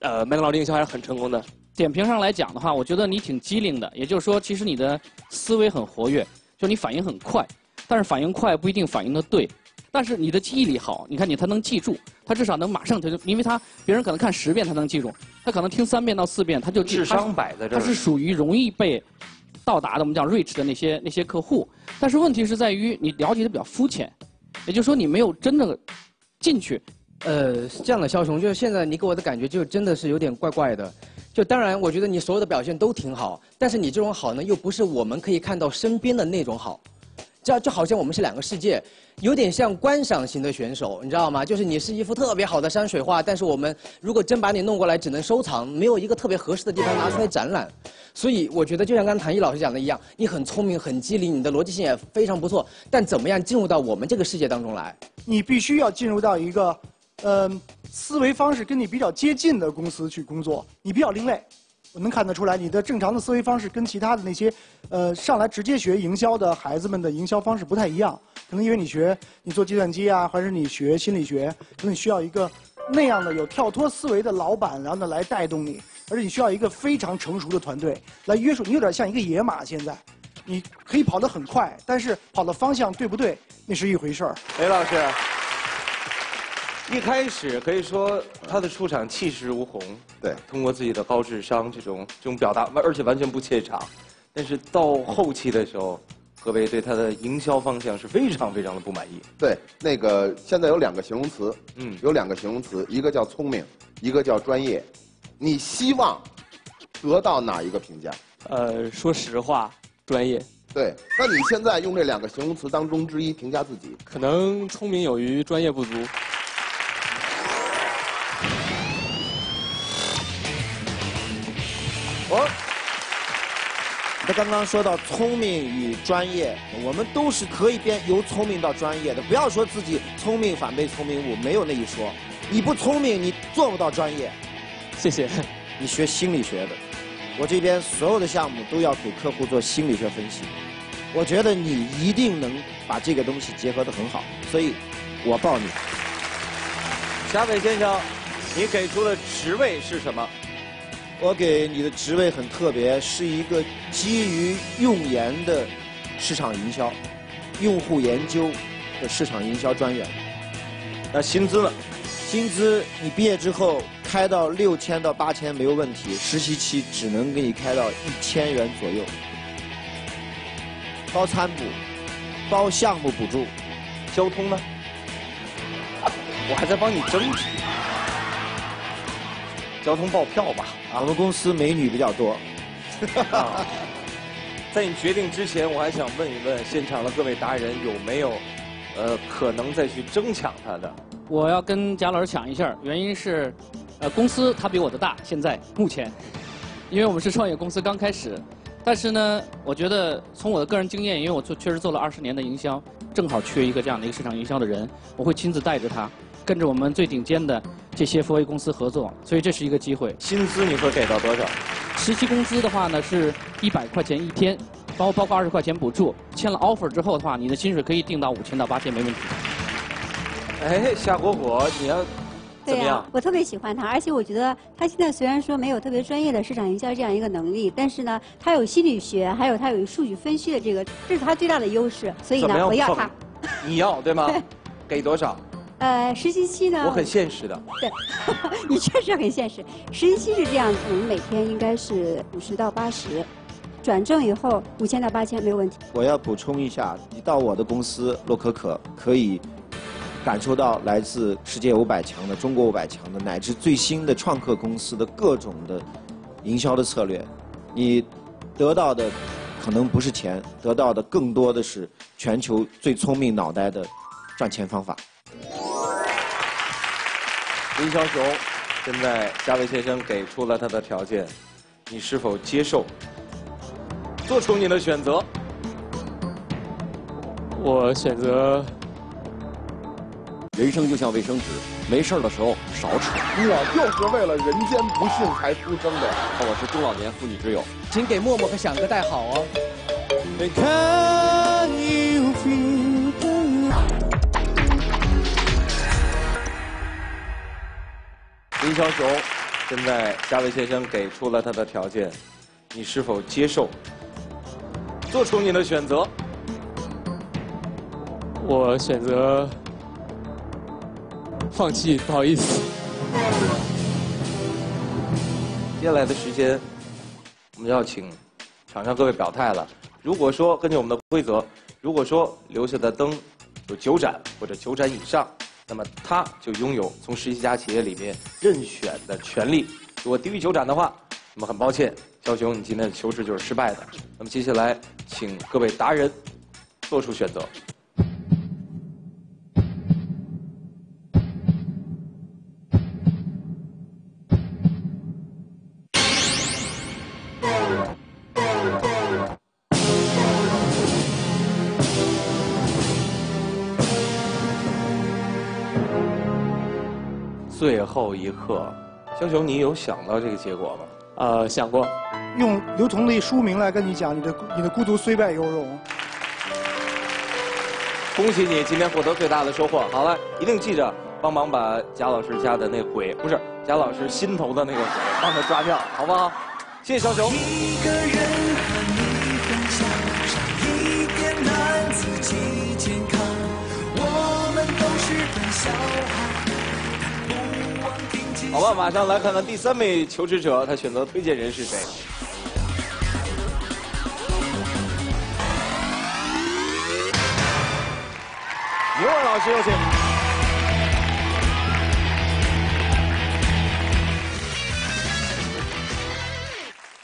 呃，麦当劳的营销还是很成功的。点评上来讲的话，我觉得你挺机灵的，也就是说，其实你的思维很活跃，就你反应很快，但是反应快不一定反应的对。但是你的记忆力好，你看你他能记住，他至少能马上他就，因为他别人可能看十遍他能记住，他可能听三遍到四遍他就记智商摆在这儿他是属于容易被到达的，我们讲 reach 的那些那些客户。但是问题是在于你了解的比较肤浅，也就是说你没有真的进去。呃，这样的，枭雄，就是现在你给我的感觉就真的是有点怪怪的。就当然，我觉得你所有的表现都挺好，但是你这种好呢，又不是我们可以看到身边的那种好。这就好像我们是两个世界，有点像观赏型的选手，你知道吗？就是你是一幅特别好的山水画，但是我们如果真把你弄过来，只能收藏，没有一个特别合适的地方拿出来展览。所以我觉得，就像刚才谭毅老师讲的一样，你很聪明、很机灵，你的逻辑性也非常不错，但怎么样进入到我们这个世界当中来？你必须要进入到一个，呃，思维方式跟你比较接近的公司去工作，你比较另类。我能看得出来，你的正常的思维方式跟其他的那些，呃，上来直接学营销的孩子们的营销方式不太一样。可能因为你学你做计算机啊，还是你学心理学，可能你需要一个那样的有跳脱思维的老板，然后呢来带动你，而且你需要一个非常成熟的团队来约束你，有点像一个野马。现在，你可以跑得很快，但是跑的方向对不对，那是一回事儿。雷老师，一开始可以说他的出场气势如虹，对，通过自己的高智商这种这种表达，而且完全不怯场。但是到后期的时候，何为对他的营销方向是非常非常的不满意。对，那个现在有两个形容词，嗯，有两个形容词，一个叫聪明，一个叫专业。你希望得到哪一个评价？呃，说实话，专业。对，那你现在用这两个形容词当中之一评价自己，可能聪明有余，专业不足。他刚刚说到聪明与专业，我们都是可以变由聪明到专业的。不要说自己聪明反被聪明误，没有那一说。你不聪明，你做不到专业。谢谢。你学心理学的，我这边所有的项目都要给客户做心理学分析。我觉得你一定能把这个东西结合的很好，所以，我报你。夏伟先生，你给出的职位是什么？我给你的职位很特别，是一个基于用研的市场营销、用户研究的市场营销专员。那薪资呢？薪资你毕业之后开到六千到八千没有问题，实习期只能给你开到一千元左右，包餐补，包项目补助，交通呢？我还在帮你争取。交通报票吧。我们公司美女比较多。啊，在你决定之前，我还想问一问现场的各位达人有没有，呃，可能再去争抢他的？我要跟贾老师抢一下，原因是，呃，公司他比我的大，现在目前，因为我们是创业公司刚开始，但是呢，我觉得从我的个人经验，因为我做确实做了二十年的营销，正好缺一个这样的一个市场营销的人，我会亲自带着他，跟着我们最顶尖的这些 4A 公司合作，所以这是一个机会。薪资你会给到多少？实习工资的话呢是一百块钱一天，包包括二十块钱补助。签了 offer 之后的话，你的薪水可以定到五千到八千没问题。哎，夏果果，你要怎对呀、么样？我特别喜欢他，而且我觉得他现在虽然说没有特别专业的市场营销这样一个能力，但是呢，他有心理学，还有他有数据分析的这个，这是他最大的优势。所以呢，我要他。你要对吗？给多少？呃，实习期呢？我很现实的。对，你确实很现实。实习期是这样子，我们每天应该是五十到八十，转正以后五千到八千没有问题。我要补充一下，你到我的公司洛可可可以感受到来自世界五百强的、中国五百强的，乃至最新的创客公司的各种的营销的策略。你得到的可能不是钱，得到的更多的是全球最聪明脑袋的赚钱方法。林小雄，现在嘉威先生给出了他的条件，你是否接受？做出你的选择。我选择。人生就像卫生纸，没事的时候少扯。我就是为了人间不幸才出生的。我是中老年妇女之友，请给默默和响哥带好哦。林小熊，现在嘉伟先生给出了他的条件，你是否接受？做出你的选择。我选择放弃，不好意思。接下来的时间，我们要请场上各位表态了。如果说根据我们的规则，如果说留下的灯有九盏或者九盏以上。那么他就拥有从十七家企业里面任选的权利。如果低于九盏的话，那么很抱歉，肖雄，你今天的求职就是失败的。那么接下来，请各位达人做出选择。后一刻，肖雄，你有想到这个结果吗？呃，想过。用刘同的书名来跟你讲，你的你的孤独虽败犹荣。恭喜你今天获得最大的收获。好了，一定记着帮忙把贾老师家的那鬼，不是贾老师心头的那个鬼，帮他抓掉，好不好？谢谢肖雄。好吧，马上来看看第三位求职者，他选择推荐人是谁？牛二老师有请。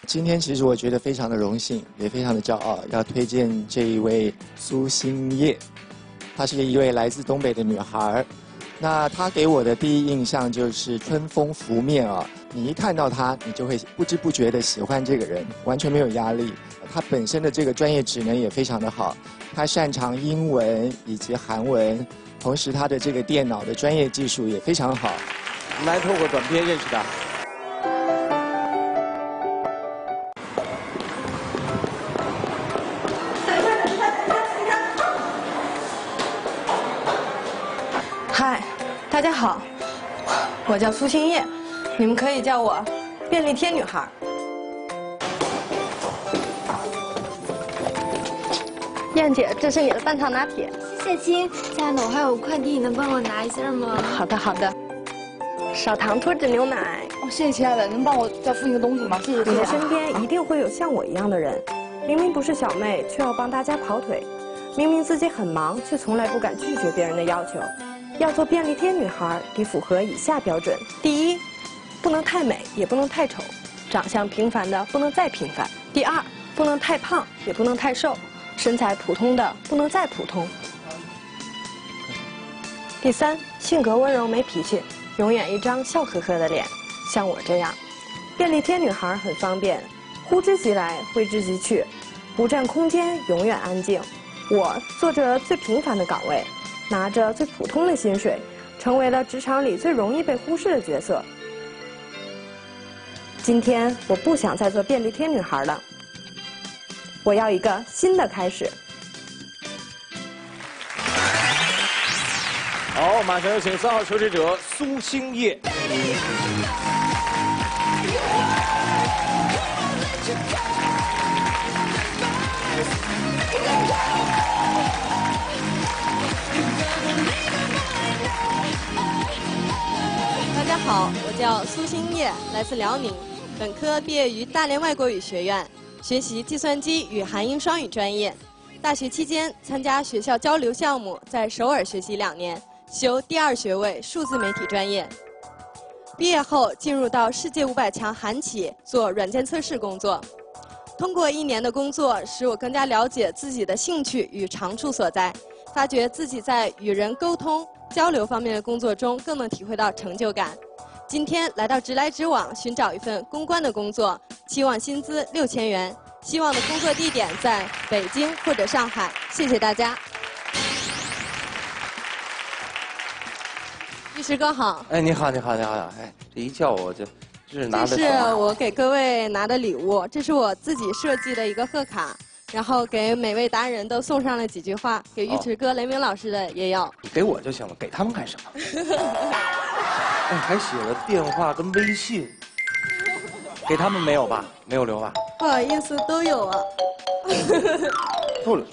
今天其实我觉得非常的荣幸，也非常的骄傲，要推荐这一位苏新叶，她是一位来自东北的女孩那他给我的第一印象就是春风拂面啊！你一看到他，你就会不知不觉的喜欢这个人，完全没有压力。他本身的这个专业职能也非常的好，他擅长英文以及韩文，同时他的这个电脑的专业技术也非常好。我们来透过短片认识他。我叫苏新叶，你们可以叫我便利贴女孩。燕姐，这是你的半糖拿铁。谢谢亲，亲爱的，我还有快递，你能帮我拿一下吗？好的，好的。少糖脱脂牛奶。哦，谢谢亲爱的，能帮我再付一个东西吗？谢谢。你的身边一定会有像我一样的人，明明不是小妹，却要帮大家跑腿；明明自己很忙，却从来不敢拒绝别人的要求。要做便利贴女孩，得符合以下标准：第一，不能太美，也不能太丑，长相平凡的不能再平凡；第二，不能太胖，也不能太瘦，身材普通的不能再普通；第三，性格温柔没脾气，永远一张笑呵呵的脸，像我这样。便利贴女孩很方便，呼之即来，挥之即去，不占空间，永远安静。我做着最平凡的岗位。拿着最普通的薪水，成为了职场里最容易被忽视的角色。今天我不想再做便利贴女孩了，我要一个新的开始。好，马上有请三号求职者苏星叶。好，我叫苏新叶，来自辽宁，本科毕业于大连外国语学院，学习计算机与韩英双语专业。大学期间参加学校交流项目，在首尔学习两年，修第二学位数字媒体专业。毕业后进入到世界五百强韩企做软件测试工作。通过一年的工作，使我更加了解自己的兴趣与长处所在，发觉自己在与人沟通。交流方面的工作中更能体会到成就感。今天来到直来直往寻找一份公关的工作，期望薪资六千元，希望的工作地点在北京或者上海。谢谢大家。律师哥好。哎，你好，你好，你好，哎，这一叫我就，这是拿的。这是我给各位拿的礼物，这是我自己设计的一个贺卡。然后给每位达人都送上了几句话，给尉迟哥、雷鸣老师的也有。你给我就行了，给他们干什么？哎，还写了电话跟微信，给他们没有吧？没有留吧？不好意思，都有啊。不了，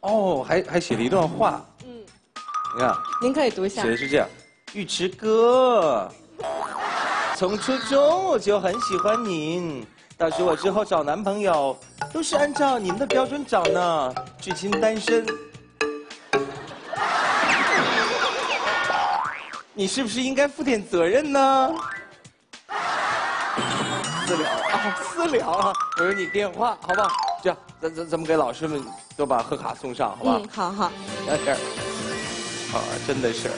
哦，还还写了一段话。嗯，你看。您可以读一下。写的是这样：尉迟哥，从初中我就很喜欢您。到时我之后找男朋友，都是按照你们的标准找呢。至今单身，你是不是应该负点责任呢？私聊啊，私聊啊，我有你电话，好不好？这样，咱咱咱们给老师们都把贺卡送上，好吧？嗯，好好。聊天啊，真的是。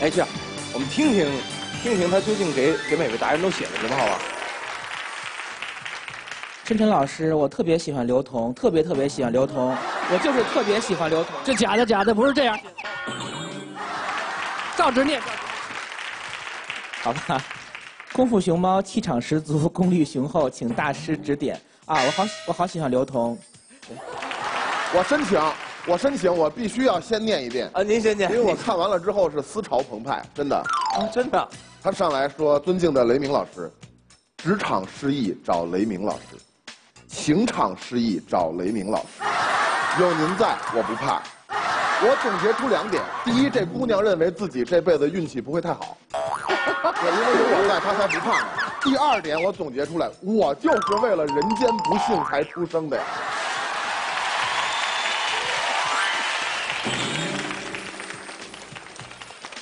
哎，这样，我们听听。听听他究竟给给每位达人都写了什么，好吧？春晨老师，我特别喜欢刘同，特别特别喜欢刘同，我就是特别喜欢刘同。这假的假的，不是这样。照着念。好吧。功夫熊猫气场十足，功力雄厚，请大师指点。啊，我好我好喜欢刘同。我申请，我申请，我必须要先念一遍。啊，您先念。因为我看完了之后是思潮澎湃，真的。啊，真的。他上来说：“尊敬的雷鸣老师，职场失意找雷鸣老师，情场失意找雷鸣老师。有您在，我不怕。我总结出两点：第一，这姑娘认为自己这辈子运气不会太好，因为有我在，她才不怕呢。第二点，我总结出来，我就是为了人间不幸才出生的呀。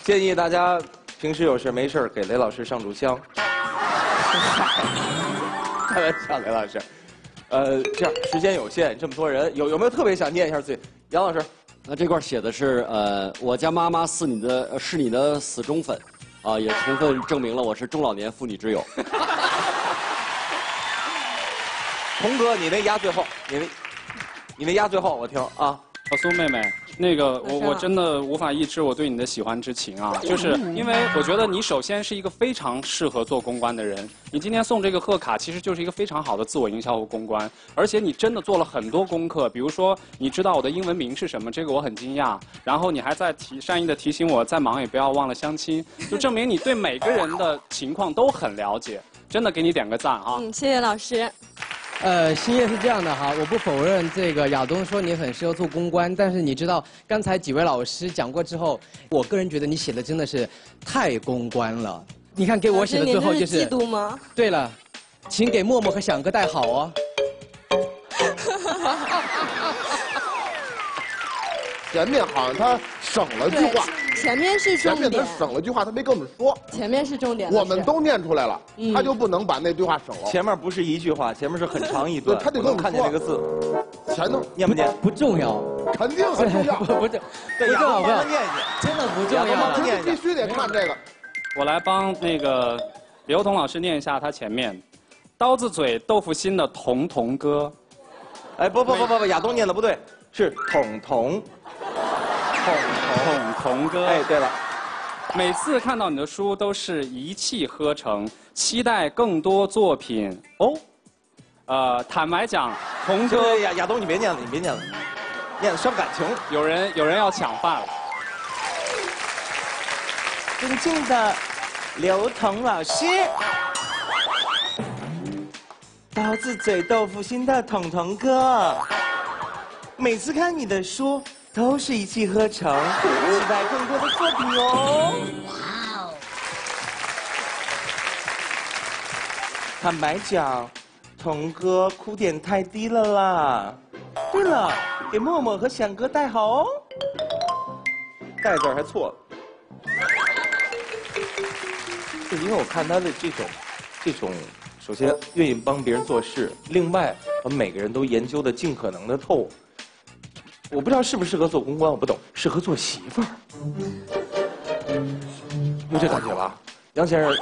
建议大家。”平时有事没事给雷老师上炷香。开玩笑，雷老师。呃，这样时间有限，这么多人，有有没有特别想念一下自己？杨老师，那这块写的是呃，我家妈妈是你的，是你的死忠粉，啊，也充分证明了我是中老年妇女之友。童哥，你那压最后，你那，你那压最后，我听啊，小苏妹妹。那个，我我真的无法抑制我对你的喜欢之情啊！就是因为我觉得你首先是一个非常适合做公关的人。你今天送这个贺卡，其实就是一个非常好的自我营销和公关。而且你真的做了很多功课，比如说你知道我的英文名是什么，这个我很惊讶。然后你还在提善意的提醒我，再忙也不要忘了相亲，就证明你对每个人的情况都很了解。真的给你点个赞啊！嗯，谢谢老师。呃，星夜是这样的哈，我不否认这个亚东说你很适合做公关，但是你知道刚才几位老师讲过之后，我个人觉得你写的真的是太公关了。你看给我写的最后就是。嫉妒吗？对了，请给默默和响哥带好哦。前面好像他省了句话。前面是重点。前面他省了句话，他没跟我们说。前面是重点。我们都念出来了，他就不能把那句话省了。前面不是一句话，前面是很长一段。他得跟我们看见那个字。前头念不念？不重要。肯定很重要。不 不重，不重要。念念。真的不重要。念必须得看这个。我来帮那个刘彤老师念一下他前面，刀子嘴豆腐心的童童哥。哎，不不不不不，亚东念的不对，是彤彤。彤彤彤哥，哎，对了，每次看到你的书都是一气呵成，期待更多作品哦。呃，坦白讲，童哥，亚亚东，你别念了，你别念了，念了伤感情。有人有人要抢饭了。尊敬的刘彤老师，刀子嘴豆腐心的彤彤哥，每次看你的书。都是一气呵成，期待更多的作品哦。哇哦！坦白讲，童哥哭点太低了啦。对了，给默默和响哥带好哦。带字儿还错了，就因为我看他的这种，这种，首先愿意帮别人做事，另外把每个人都研究的尽可能的透。我不知道适不适合做公关，我不懂，适合做媳妇儿，有这感觉吧？杨先生，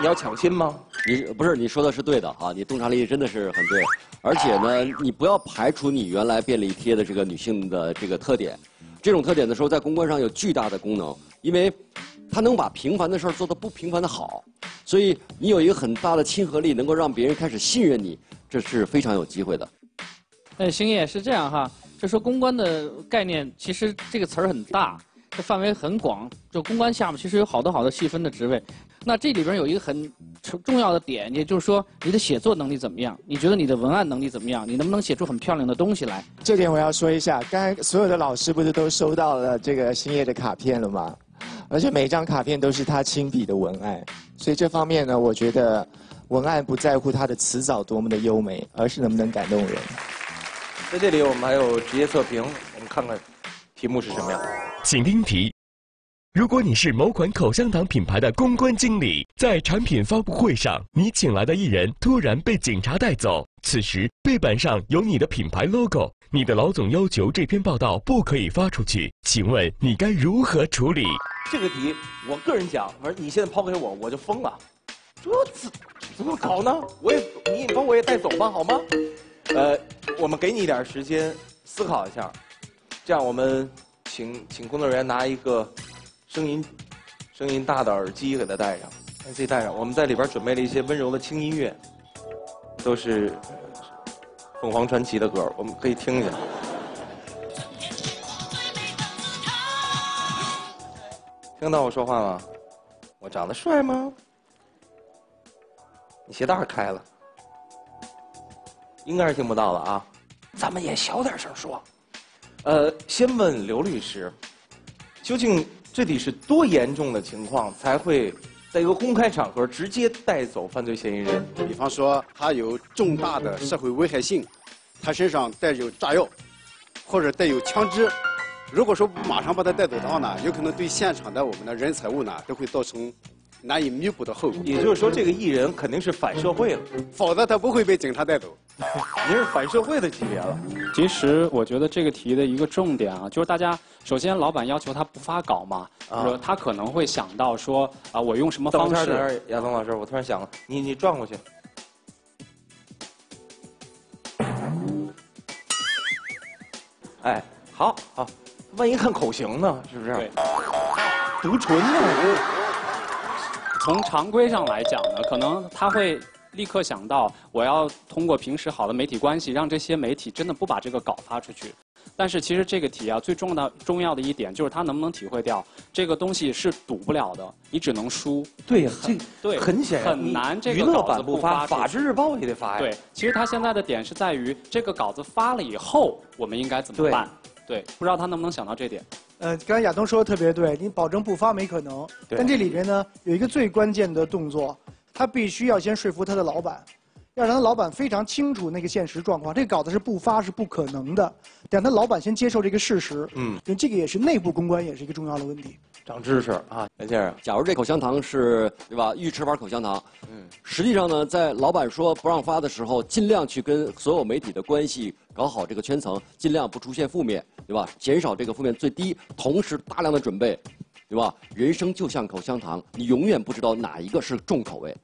你要抢亲吗？你不是你说的是对的啊，你洞察力真的是很对，而且呢，你不要排除你原来便利贴的这个女性的这个特点，这种特点的时候在公关上有巨大的功能，因为它能把平凡的事儿做得不平凡的好，所以你有一个很大的亲和力，能够让别人开始信任你，这是非常有机会的。哎，星爷是这样哈。就说公关的概念，其实这个词儿很大，这范围很广。就公关下面其实有好多好多细分的职位。那这里边有一个很重要的点，也就是说你的写作能力怎么样？你觉得你的文案能力怎么样？你能不能写出很漂亮的东西来？这点我要说一下，刚才所有的老师不是都收到了这个星爷的卡片了吗？而且每一张卡片都是他亲笔的文案，所以这方面呢，我觉得文案不在乎它的词藻多么的优美，而是能不能感动人。在这里，我们还有职业测评，我们看看题目是什么样。请听题：如果你是某款口香糖品牌的公关经理，在产品发布会上，你请来的艺人突然被警察带走，此时背板上有你的品牌 logo，你的老总要求这篇报道不可以发出去，请问你该如何处理？这个题，我个人讲，反正你现在抛给我，我就疯了。这怎怎么搞呢？我也你把我也带走吧，好吗？呃，我们给你一点时间思考一下，这样我们请请工作人员拿一个声音声音大的耳机给他戴上，让自己戴上。我们在里边准备了一些温柔的轻音乐，都是凤凰传奇的歌，我们可以听一下。听到我说话吗？我长得帅吗？你鞋带开了。应该是听不到了啊，咱们也小点声说。呃，先问刘律师，究竟这得是多严重的情况才会在一个公开场合直接带走犯罪嫌疑人？比方说他有重大的社会危害性，他身上带有炸药，或者带有枪支。如果说马上把他带走的话呢，有可能对现场的我们的人财物呢都会造成。难以弥补的后果，也就是说，这个艺人肯定是反社会了，否则他不会被警察带走。您是反社会的级别了。其实，我觉得这个题的一个重点啊，就是大家首先，老板要求他不发稿嘛，说他可能会想到说啊，我用什么方式？亚东老师，我突然想了，你你转过去。哎，好好，万一看口型呢？是不是？对，读唇呢？从常规上来讲呢，可能他会立刻想到，我要通过平时好的媒体关系，让这些媒体真的不把这个稿发出去。但是其实这个题啊，最重要的重要的一点就是他能不能体会掉这个东西是赌不了的，你只能输。对呀，这对很显然很难。这个娱乐稿子不发，法制日报也得发呀。对，其实他现在的点是在于这个稿子发了以后，我们应该怎么办？对，不知道他能不能想到这点。呃，刚才亚东说的特别对，你保证不发没可能。但这里边呢，有一个最关键的动作，他必须要先说服他的老板，要让他老板非常清楚那个现实状况。这个稿子是不发是不可能的，让他老板先接受这个事实。嗯，这个也是内部公关，也是一个重要的问题。长知识啊，袁先生。假如这口香糖是对吧？玉池牌口香糖。嗯。实际上呢，在老板说不让发的时候，尽量去跟所有媒体的关系搞好这个圈层，尽量不出现负面。对吧？减少这个负面最低，同时大量的准备，对吧？人生就像口香糖，你永远不知道哪一个是重口味。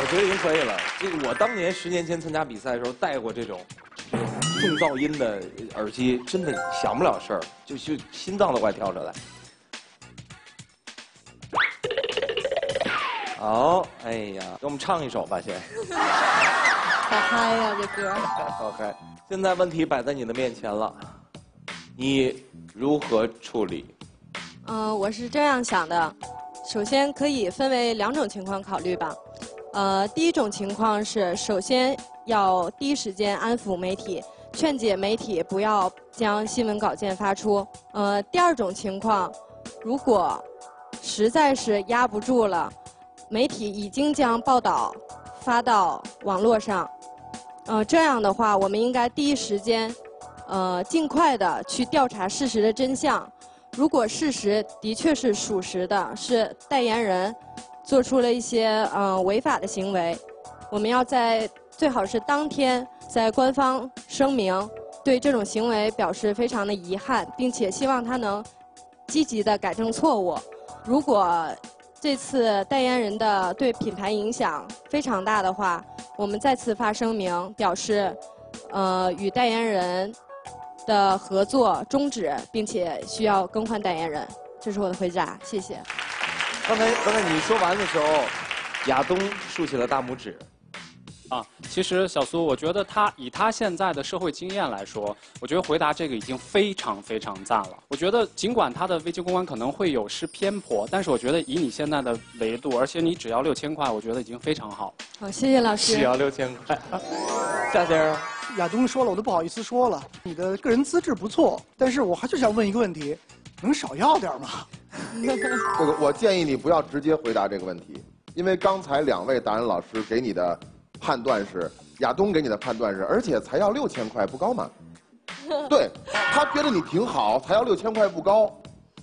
我觉得已经可以了。这个我当年十年前参加比赛的时候戴过这种重噪音的耳机，真的想不了事儿，就就心脏都快跳出来。好，哎呀，给我们唱一首吧，先。好嗨呀，这歌。好嗨。现在问题摆在你的面前了，你如何处理？嗯，我是这样想的，首先可以分为两种情况考虑吧。呃，第一种情况是，首先要第一时间安抚媒体，劝解媒体不要将新闻稿件发出。呃，第二种情况，如果实在是压不住了，媒体已经将报道发到网络上，呃，这样的话，我们应该第一时间，呃，尽快的去调查事实的真相。如果事实的确是属实的，是代言人做出了一些呃违法的行为，我们要在最好是当天在官方声明，对这种行为表示非常的遗憾，并且希望他能积极的改正错误。如果这次代言人的对品牌影响非常大的话，我们再次发声明表示，呃，与代言人的合作终止，并且需要更换代言人。这是我的回答，谢谢。刚才刚才你说完的时候，亚东竖起了大拇指。啊，其实小苏，我觉得他以他现在的社会经验来说，我觉得回答这个已经非常非常赞了。我觉得尽管他的危机公关可能会有失偏颇，但是我觉得以你现在的维度，而且你只要六千块，我觉得已经非常好。好，谢谢老师。只要六千块，夏先生。亚东说了，我都不好意思说了。你的个人资质不错，但是我还就想问一个问题，能少要点吗？这个我建议你不要直接回答这个问题，因为刚才两位达人老师给你的判断是，亚东给你的判断是，而且才要六千块，不高嘛？对他觉得你挺好，才要六千块不高。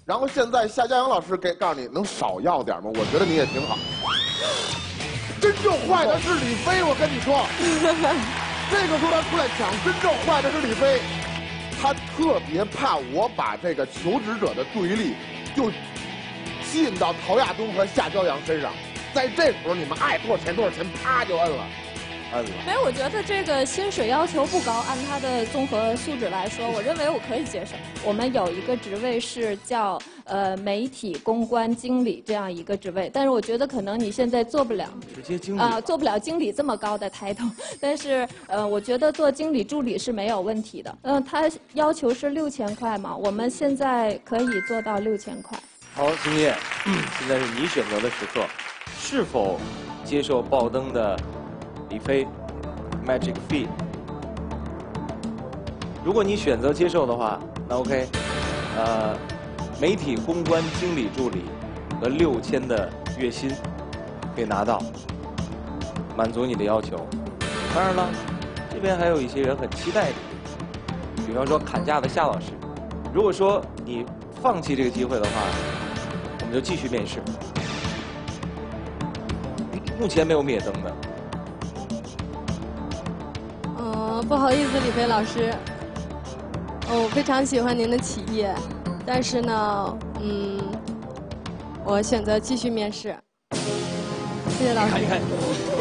然后现在夏家阳老师给告诉你能少要点吗？我觉得你也挺好。真正坏的是李飞，我跟你说，这个时候他出来抢，真正坏的是李飞，他特别怕我把这个求职者的注意力就吸引到陶亚东和夏骄阳身上，在这时候你们爱多少钱多少钱，啪就摁了，摁了。没有，我觉得这个薪水要求不高，按他的综合素质来说，我认为我可以接受。我们有一个职位是叫呃媒体公关经理这样一个职位，但是我觉得可能你现在做不了。直接经理啊、做不了经理这么高的抬头，但是呃，我觉得做经理助理是没有问题的。嗯、他要求是六千块嘛，我们现在可以做到六千块。好，星夜，现在是你选择的时刻，是否接受爆灯的李飞 Magic Fee 如果你选择接受的话，那 OK，呃，媒体公关经理助理和六千的月薪可以拿到，满足你的要求。当然了，这边还有一些人很期待你，比方说砍价的夏老师。如果说你放弃这个机会的话，我们就继续面试。目前没有灭灯的，不好意思，李飞老师，哦，我非常喜欢您的企业，但是呢，嗯，我选择继续面试。谢谢老师。你看你看，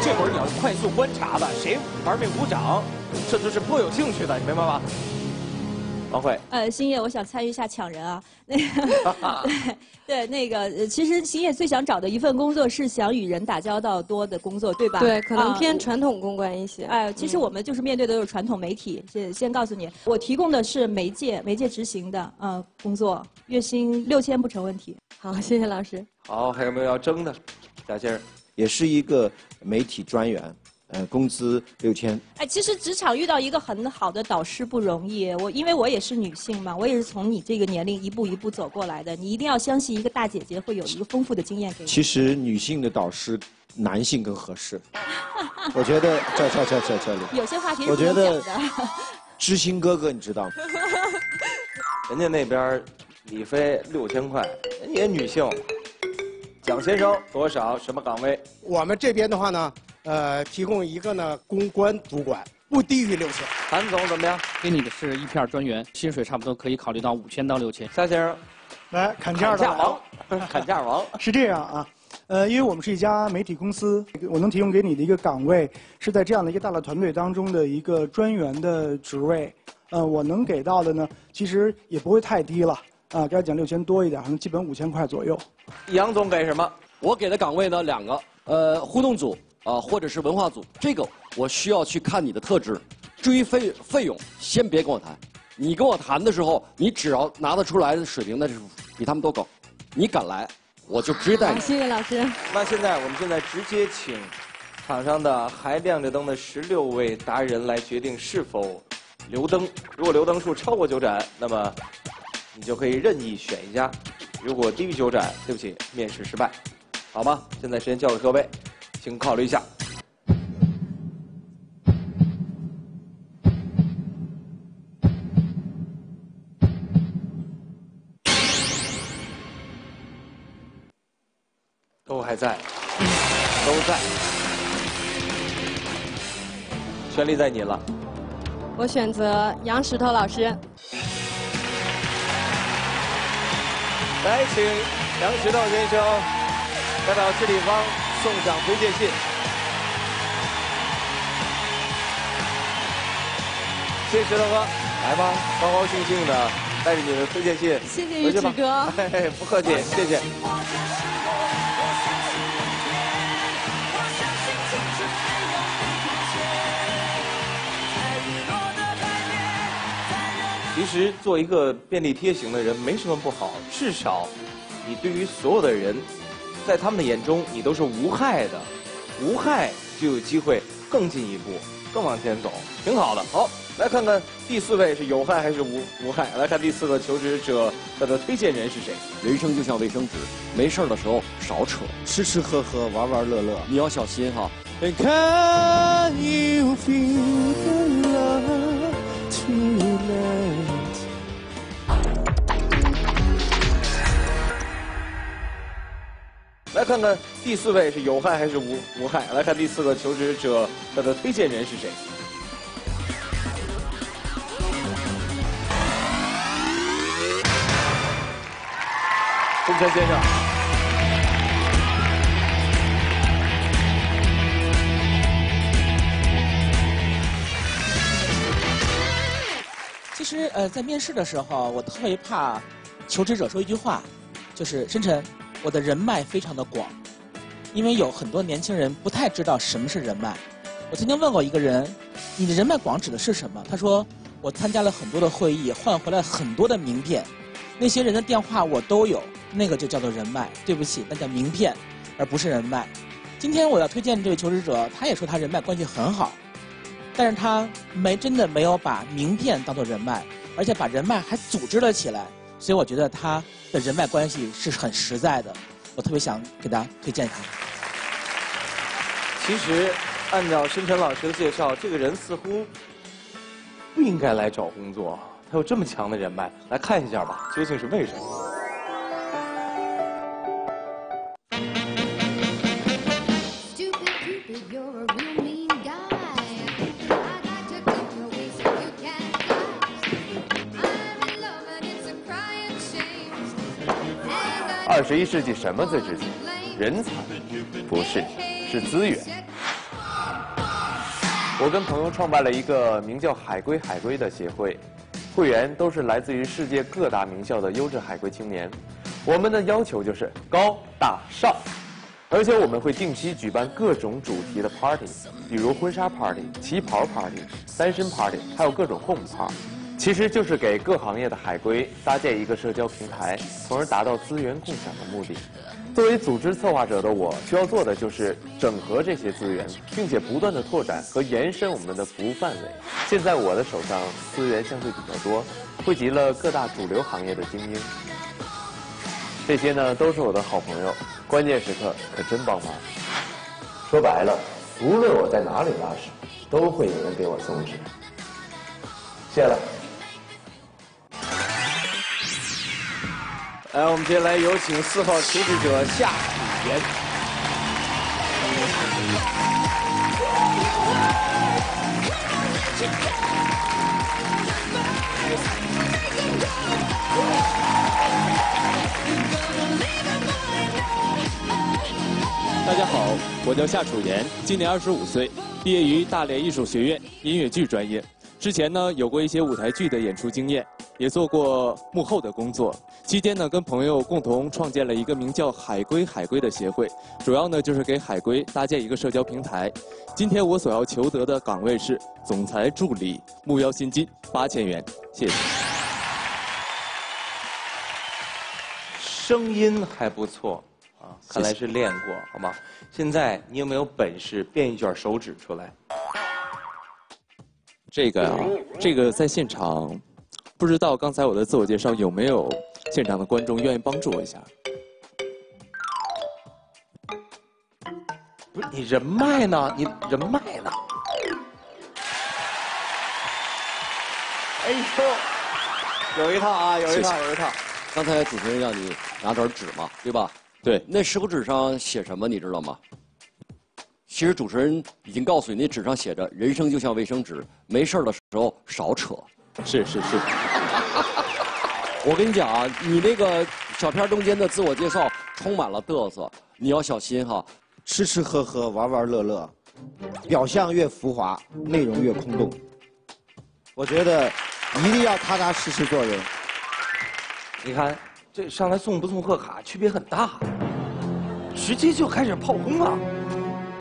这会儿你要快速观察吧，谁玩命鼓掌，这就是颇有兴趣的，你明白吗？王慧，呃，星夜，我想参与一下抢人啊。那个，对对，那个，呃其实星夜最想找的一份工作是想与人打交道多的工作，对吧？对，可能啊偏传统公关一些。哎，其实我们就是面对的都是传统媒体。先先告诉你，我提供的是媒介媒介执行的呃工作，月薪六千不成问题。好，谢谢老师。好，还有没有要争的？贾先生，也是一个媒体专员，呃，工资六千。哎，其实职场遇到一个很好的导师不容易。我因为我也是女性嘛，我也是从你这个年龄一步一步走过来的。你一定要相信一个大姐姐会有一个丰富的经验给你。其实女性的导师，男性更合适。我觉得这这这这这里，有些话题是我觉得讲的。知心哥哥你知道吗？人家那边李飞六千块，人家也女性。蒋先生多少？什么岗位？我们这边的话呢，呃，提供一个呢公关主管，不低于六千。韩总怎么样？给你的是一片专员，薪水差不多可以考虑到五千到六千。夏先生，来砍价的砍价王，砍价王。是这样啊，呃，因为我们是一家媒体公司，我能提供给你的一个岗位是在这样的一个大的团队当中的一个专员的职位。呃，我能给到的呢，其实也不会太低了啊，该讲六千多一点，可能基本五千块左右。杨总给什么？我给的岗位呢两个，呃，互动组啊、或者是文化组，这个我需要去看你的特质。至于费费用，先别跟我谈。你跟我谈的时候，你只要拿得出来的水平，那是比他们都高。你敢来，我就直接带，你。谢谢老师。那现在我们现在直接请场上的还亮着灯的十六位达人来决定是否留灯。如果留灯数超过九盏，那么你就可以任意选一家；如果低于九盏，对不起，面试失败，好吗？现在时间交给各位，请考虑一下。都还在，都在，权利在你了。我选择杨石头老师。来，请杨石头先生代表治理方送上推荐信。谢谢石头哥，来吧，高高兴兴的带着你的推荐信谢谢玉回去吧哥嘿嘿，不客气，谢谢。其实做一个便利贴型的人没什么不好，至少你对于所有的人，在他们的眼中你都是无害的，无害就有机会更进一步，更往前走，挺好的。好，来看看第四位是有害还是无无害？来看第四个求职者他的推荐人是谁？人生就像卫生纸，没事儿的时候少扯，吃吃喝喝，玩玩乐乐，你要小心哈。And can you feel the love 来看看第四位是有害还是无无害？来看第四个求职者他的推荐人是谁？钟晨先生。其实呃，在面试的时候，我特别怕求职者说一句话，就是深沉，我的人脉非常的广，因为有很多年轻人不太知道什么是人脉。我曾经问过一个人，你的人脉广指的是什么？他说，我参加了很多的会议，换回来很多的名片，那些人的电话我都有，那个就叫做人脉。对不起，那叫名片，而不是人脉。今天我要推荐这位求职者，他也说他人脉关系很好。但是他没真的没有把名片当做人脉，而且把人脉还组织了起来，所以我觉得他的人脉关系是很实在的。我特别想给大家推荐他。其实，按照申晨老师的介绍，这个人似乎不应该来找工作。他有这么强的人脉，来看一下吧，究竟是为什么？二十一世纪什么最值钱？人才？不是，是资源。我跟朋友创办了一个名叫“海归海归”的协会，会员都是来自于世界各大名校的优质海归青年。我们的要求就是高大上，而且我们会定期举办各种主题的 party，比如婚纱 party、旗袍 party、单身 party，还有各种 home party。其实就是给各行业的海归搭建一个社交平台，从而达到资源共享的目的。作为组织策划者的我，需要做的就是整合这些资源，并且不断的拓展和延伸我们的服务范围。现在我的手上资源相对比较多，汇集了各大主流行业的精英。这些呢都是我的好朋友，关键时刻可真帮忙。说白了，无论我在哪里拉屎，都会有人给我送纸。谢了。来，我们接下来有请四号求职者夏楚言。大家好，我叫夏楚言，今年二十五岁，毕业于大连艺术学院音乐剧专业。之前呢，有过一些舞台剧的演出经验，也做过幕后的工作。期间呢，跟朋友共同创建了一个名叫“海归海归”的协会，主要呢就是给海归搭建一个社交平台。今天我所要求得的岗位是总裁助理，目标薪金八千元，谢谢。声音还不错啊，看来是练过，好吗？现在你有没有本事变一卷手指出来？这个啊，这个在现场，不知道刚才我的自我介绍有没有现场的观众愿意帮助我一下？不是你人脉呢？你人脉呢？哎呦，有一套啊，有一套，有一套。刚才主持人让你拿点纸嘛，对吧？对。那食谱纸上写什么，你知道吗？其实主持人已经告诉你，那纸上写着“人生就像卫生纸，没事儿的时候少扯”。是是是。我跟你讲啊，你那个小片中间的自我介绍充满了嘚瑟，你要小心哈。吃吃喝喝，玩玩乐乐，表象越浮华，内容越空洞。我觉得一定要踏踏实实做人。你看这上来送不送贺卡区别很大，直接就开始炮轰了。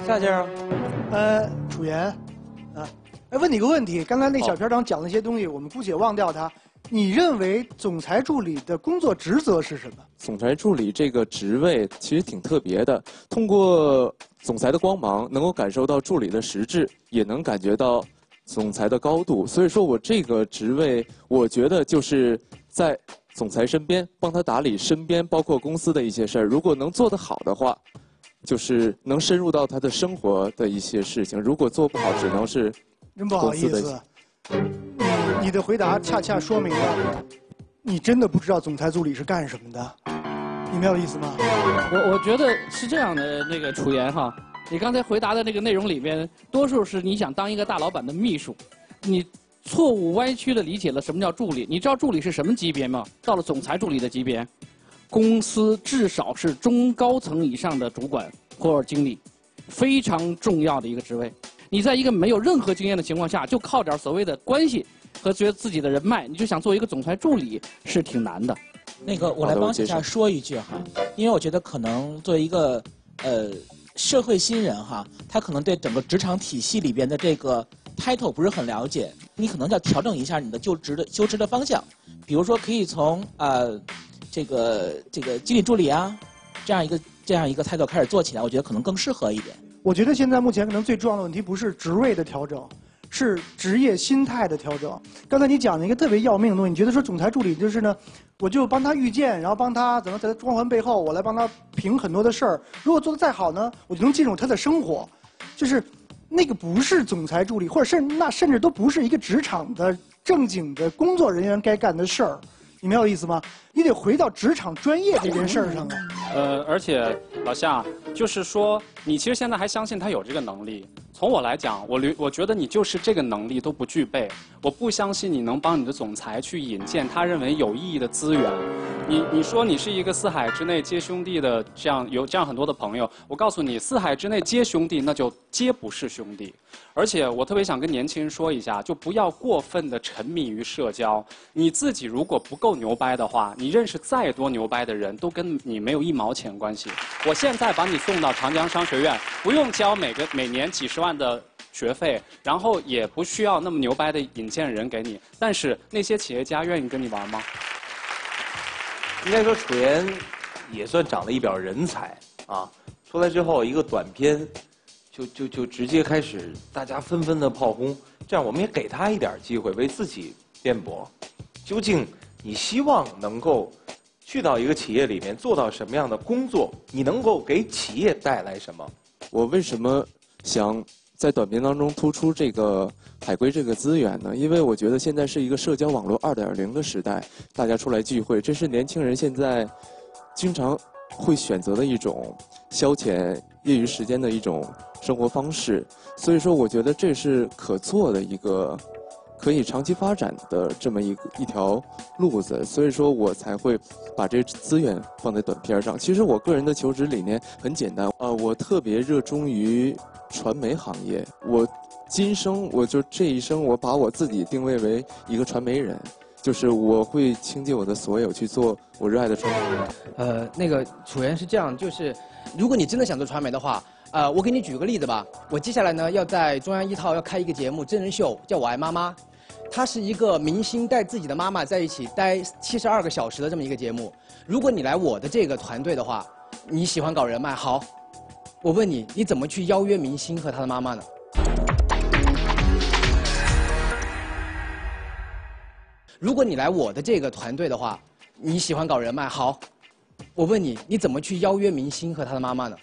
下届啊，呃，楚岩，啊，哎，问你个问题，刚才那小片长讲那些东西，我们姑且忘掉它。你认为总裁助理的工作职责是什么？总裁助理这个职位其实挺特别的，通过总裁的光芒，能够感受到助理的实质，也能感觉到总裁的高度。所以说我这个职位，我觉得就是在总裁身边，帮他打理身边包括公司的一些事儿。如果能做得好的话，就是能深入到他的生活的一些事情；如果做不好，只能是真不好公司的意思，你的回答恰恰说明了，你真的不知道总裁助理是干什么的，你明白我意思吗？我我觉得是这样的，那个楚言哈，你刚才回答的那个内容里面，多数是你想当一个大老板的秘书，你错误歪曲的理解了什么叫助理。你知道助理是什么级别吗？到了总裁助理的级别，公司至少是中高层以上的主管或者经理，非常重要的一个职位。你在一个没有任何经验的情况下，就靠点所谓的关系和觉得自己的人脉，你就想做一个总裁助理，是挺难的。那个，我来帮小夏说一句哈，因为我觉得可能作为一个呃社会新人哈，他可能对整个职场体系里边的这个 title 不是很了解，你可能要调整一下你的就职的就职的方向，比如说可以从呃这个这个经理助理啊这样一个这样一个态度开始做起来，我觉得可能更适合一点。我觉得现在目前可能最重要的问题不是职位的调整，是职业心态的调整。刚才你讲了一个特别要命的东西，你觉得说总裁助理就是呢，我就帮他预见，然后帮他怎么在他光环背后，我来帮他评很多的事儿。如果做得再好呢，我就能进入他的生活。就是那个不是总裁助理，或者甚那甚至都不是一个职场的正经的工作人员该干的事儿。你明白我意思吗？你得回到职场专业这件事儿上啊。呃，而且老夏，就是说，你其实现在还相信他有这个能力。从我来讲，我觉我觉得你就是这个能力都不具备。我不相信你能帮你的总裁去引荐他认为有意义的资源。你你说你是一个四海之内皆兄弟的这样有这样很多的朋友，我告诉你，四海之内皆兄弟，那就皆不是兄弟。而且我特别想跟年轻人说一下，就不要过分的沉迷于社交。你自己如果不够牛掰的话，你认识再多牛掰的人都跟你没有一毛钱关系。我现在把你送到长江商学院，不用交每个每年几十万万的学费，然后也不需要那么牛掰的引荐人给你。但是那些企业家愿意跟你玩吗？应该说楚岩也算长了一表人才啊！出来之后一个短片，就就就直接开始大家纷纷的炮轰，这样我们也给他一点机会为自己辩驳。究竟你希望能够去到一个企业里面做到什么样的工作？你能够给企业带来什么？我为什么想在短片当中突出这个海归这个资源呢？因为我觉得现在是一个社交网络二点零的时代，大家出来聚会，这是年轻人现在经常会选择的一种消遣业余时间的一种生活方式。所以说，我觉得这是可做的一个。可以长期发展的这么一一条路子，所以说我才会把这资源放在短片上。其实我个人的求职理念很简单，呃，我特别热衷于传媒行业。我今生我就这一生，我把我自己定位为一个传媒人，就是我会倾尽我的所有去做我热爱的传媒。呃，那个楚源是这样，就是如果你真的想做传媒的话，呃，我给你举个例子吧。我接下来呢要在中央一套要开一个节目真人秀，叫我爱妈妈。它是一个明星带自己的妈妈在一起待七十二个小时的这么一个节目。如果你来我的这个团队的话，你喜欢搞人脉，好，我问你，你怎么去邀约明星和他的妈妈呢？如果你来我的这个团队的话，你喜欢搞人脉，好，我问你，你怎么去邀约明星和他的妈妈呢？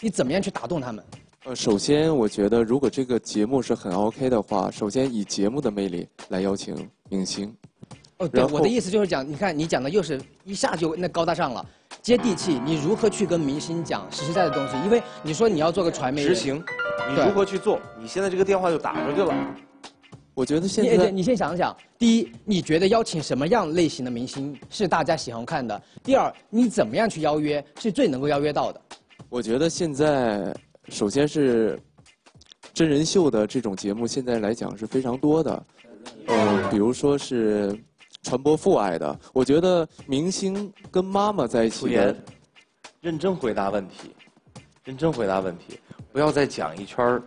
你怎么样去打动他们？呃，首先我觉得，如果这个节目是很 OK 的话，首先以节目的魅力来邀请明星。哦，对，我的意思就是讲，你看你讲的又是一下就那高大上了，接地气。你如何去跟明星讲实实在在的东西？因为你说你要做个传媒人执行，你如何去做？你现在这个电话就打出去了。我觉得现在你你先想想，第一，你觉得邀请什么样类型的明星是大家喜欢看的？第二，你怎么样去邀约是最能够邀约到的？我觉得现在首先是真人秀的这种节目，现在来讲是非常多的。呃，比如说是传播父爱的，我觉得明星跟妈妈在一起认真回答问题，认真回答问题，不要再讲一圈儿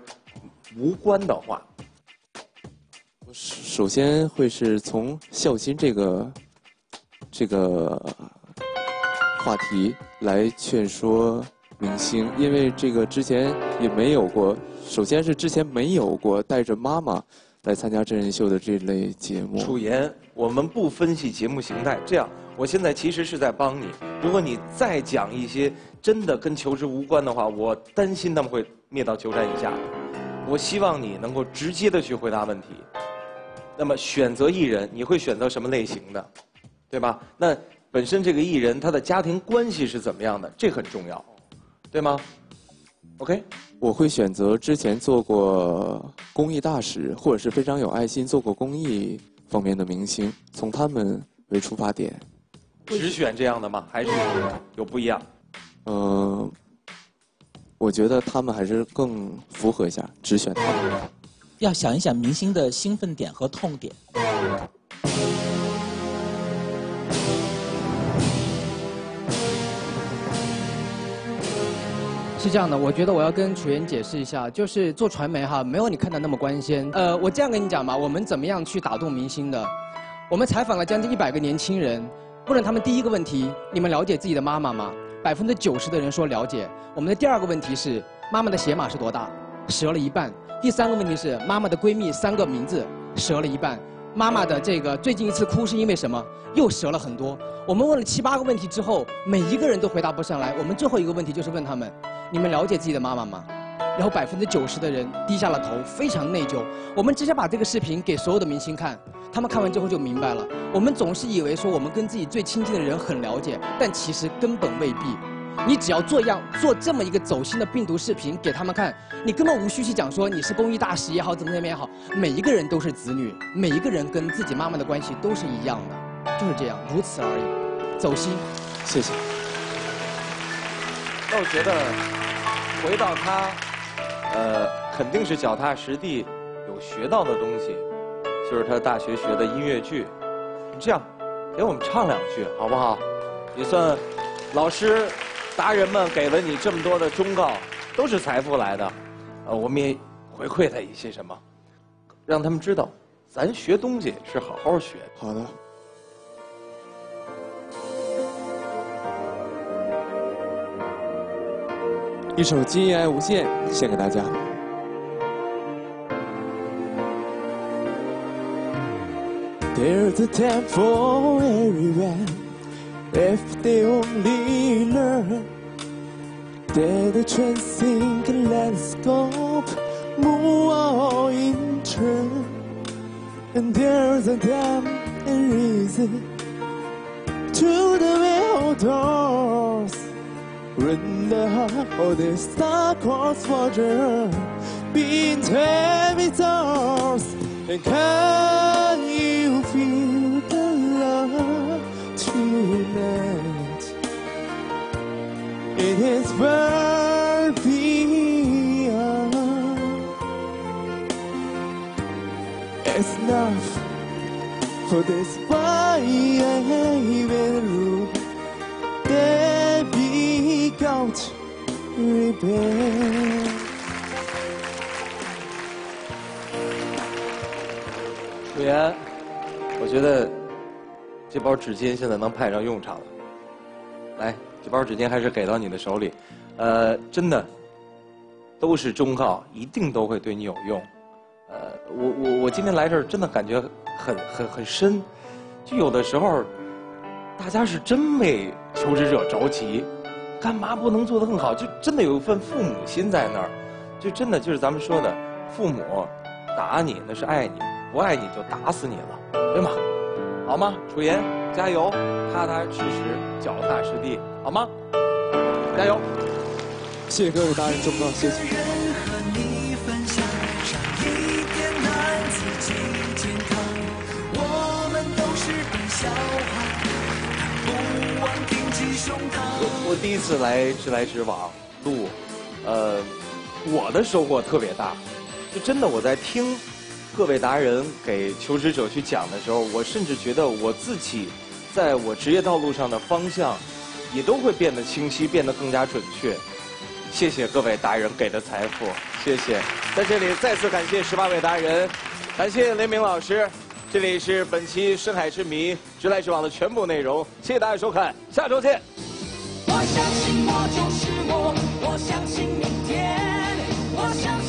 无关的话。首先会是从孝心这个这个话题来劝说明星，因为这个之前也没有过，首先是之前没有过带着妈妈来参加真人秀的这类节目。楚言，我们不分析节目形态，这样，我现在其实是在帮你。如果你再讲一些真的跟求职无关的话，我担心他们会灭到鸠山以下。我希望你能够直接的去回答问题。那么选择艺人，你会选择什么类型的，对吧？那本身这个艺人他的家庭关系是怎么样的，这很重要，对吗？OK，我会选择之前做过公益大使，或者是非常有爱心做过公益方面的明星，从他们为出发点。只选这样的吗？还是有不一样？嗯、我觉得他们还是更符合一下，只选他们。要想一想明星的兴奋点和痛点。是这样的，我觉得我要跟楚妍解释一下，就是做传媒哈，没有你看的那么光鲜。呃，我这样跟你讲吧，我们怎么样去打动明星的？我们采访了将近一百个年轻人，问了他们第一个问题：你们了解自己的妈妈吗？百分之九十的人说了解。我们的第二个问题是妈妈的鞋码是多大？折了一半。第三个问题是妈妈的闺蜜三个名字，折了一半。妈妈的这个最近一次哭是因为什么？又折了很多。我们问了七八个问题之后，每一个人都回答不上来。我们最后一个问题就是问他们：你们了解自己的妈妈吗？然后百分之九十的人低下了头，非常内疚。我们只想把这个视频给所有的明星看，他们看完之后就明白了。我们总是以为说我们跟自己最亲近的人很了解，但其实根本未必。你只要做样做这么一个走心的病毒视频给他们看，你根本无需去讲说你是公益大使也好，怎么怎么样也好，每一个人都是子女，每一个人跟自己妈妈的关系都是一样的，就是这样，如此而已。走心，谢谢。那我觉得回到他，呃，肯定是脚踏实地有学到的东西，就是他大学学的音乐剧。你这样，给我们唱两句好不好？也算老师、达人们给了你这么多的忠告，都是财富来的。呃，我们也回馈他一些什么，让他们知道，咱学东西是好好学。好的。一首《基因爱无限》献给大家。There's a time for everyone if they only learn Steady tracing a landscape, in turn and there's a damn reason to the outdoors. When the heart the star calls for you, being doors, and can you feel the love tonight? It is worth beyond. It's enough for this private room. There be got repair. 楚言，我觉得这包纸巾现在能派上用场了。来，这包纸巾还是给到你的手里，呃，真的都是忠告，一定都会对你有用。呃，我我我今天来这儿真的感觉很很很深，就有的时候，大家是真为求职者着急，干嘛不能做得更好？就真的有一份父母心在那儿，就真的就是咱们说的，父母打你那是爱你，不爱你就打死你了，对吗？好吗？楚言，加油，踏踏实实，脚踏实地，好吗？加油！谢谢各位达人，中高，谢谢。我我第一次来直来直往录，呃，我的收获特别大，就真的我在听各位达人给求职者去讲的时候，我甚至觉得我自己在我职业道路上的方向也都会变得清晰，变得更加准确。谢谢各位达人给的财富，谢谢。在这里再次感谢十八位达人，感谢雷鸣老师。这里是本期《深海之谜》直来直往的全部内容，谢谢大家收看，下周见。我相信我就是我，我相信明天，我相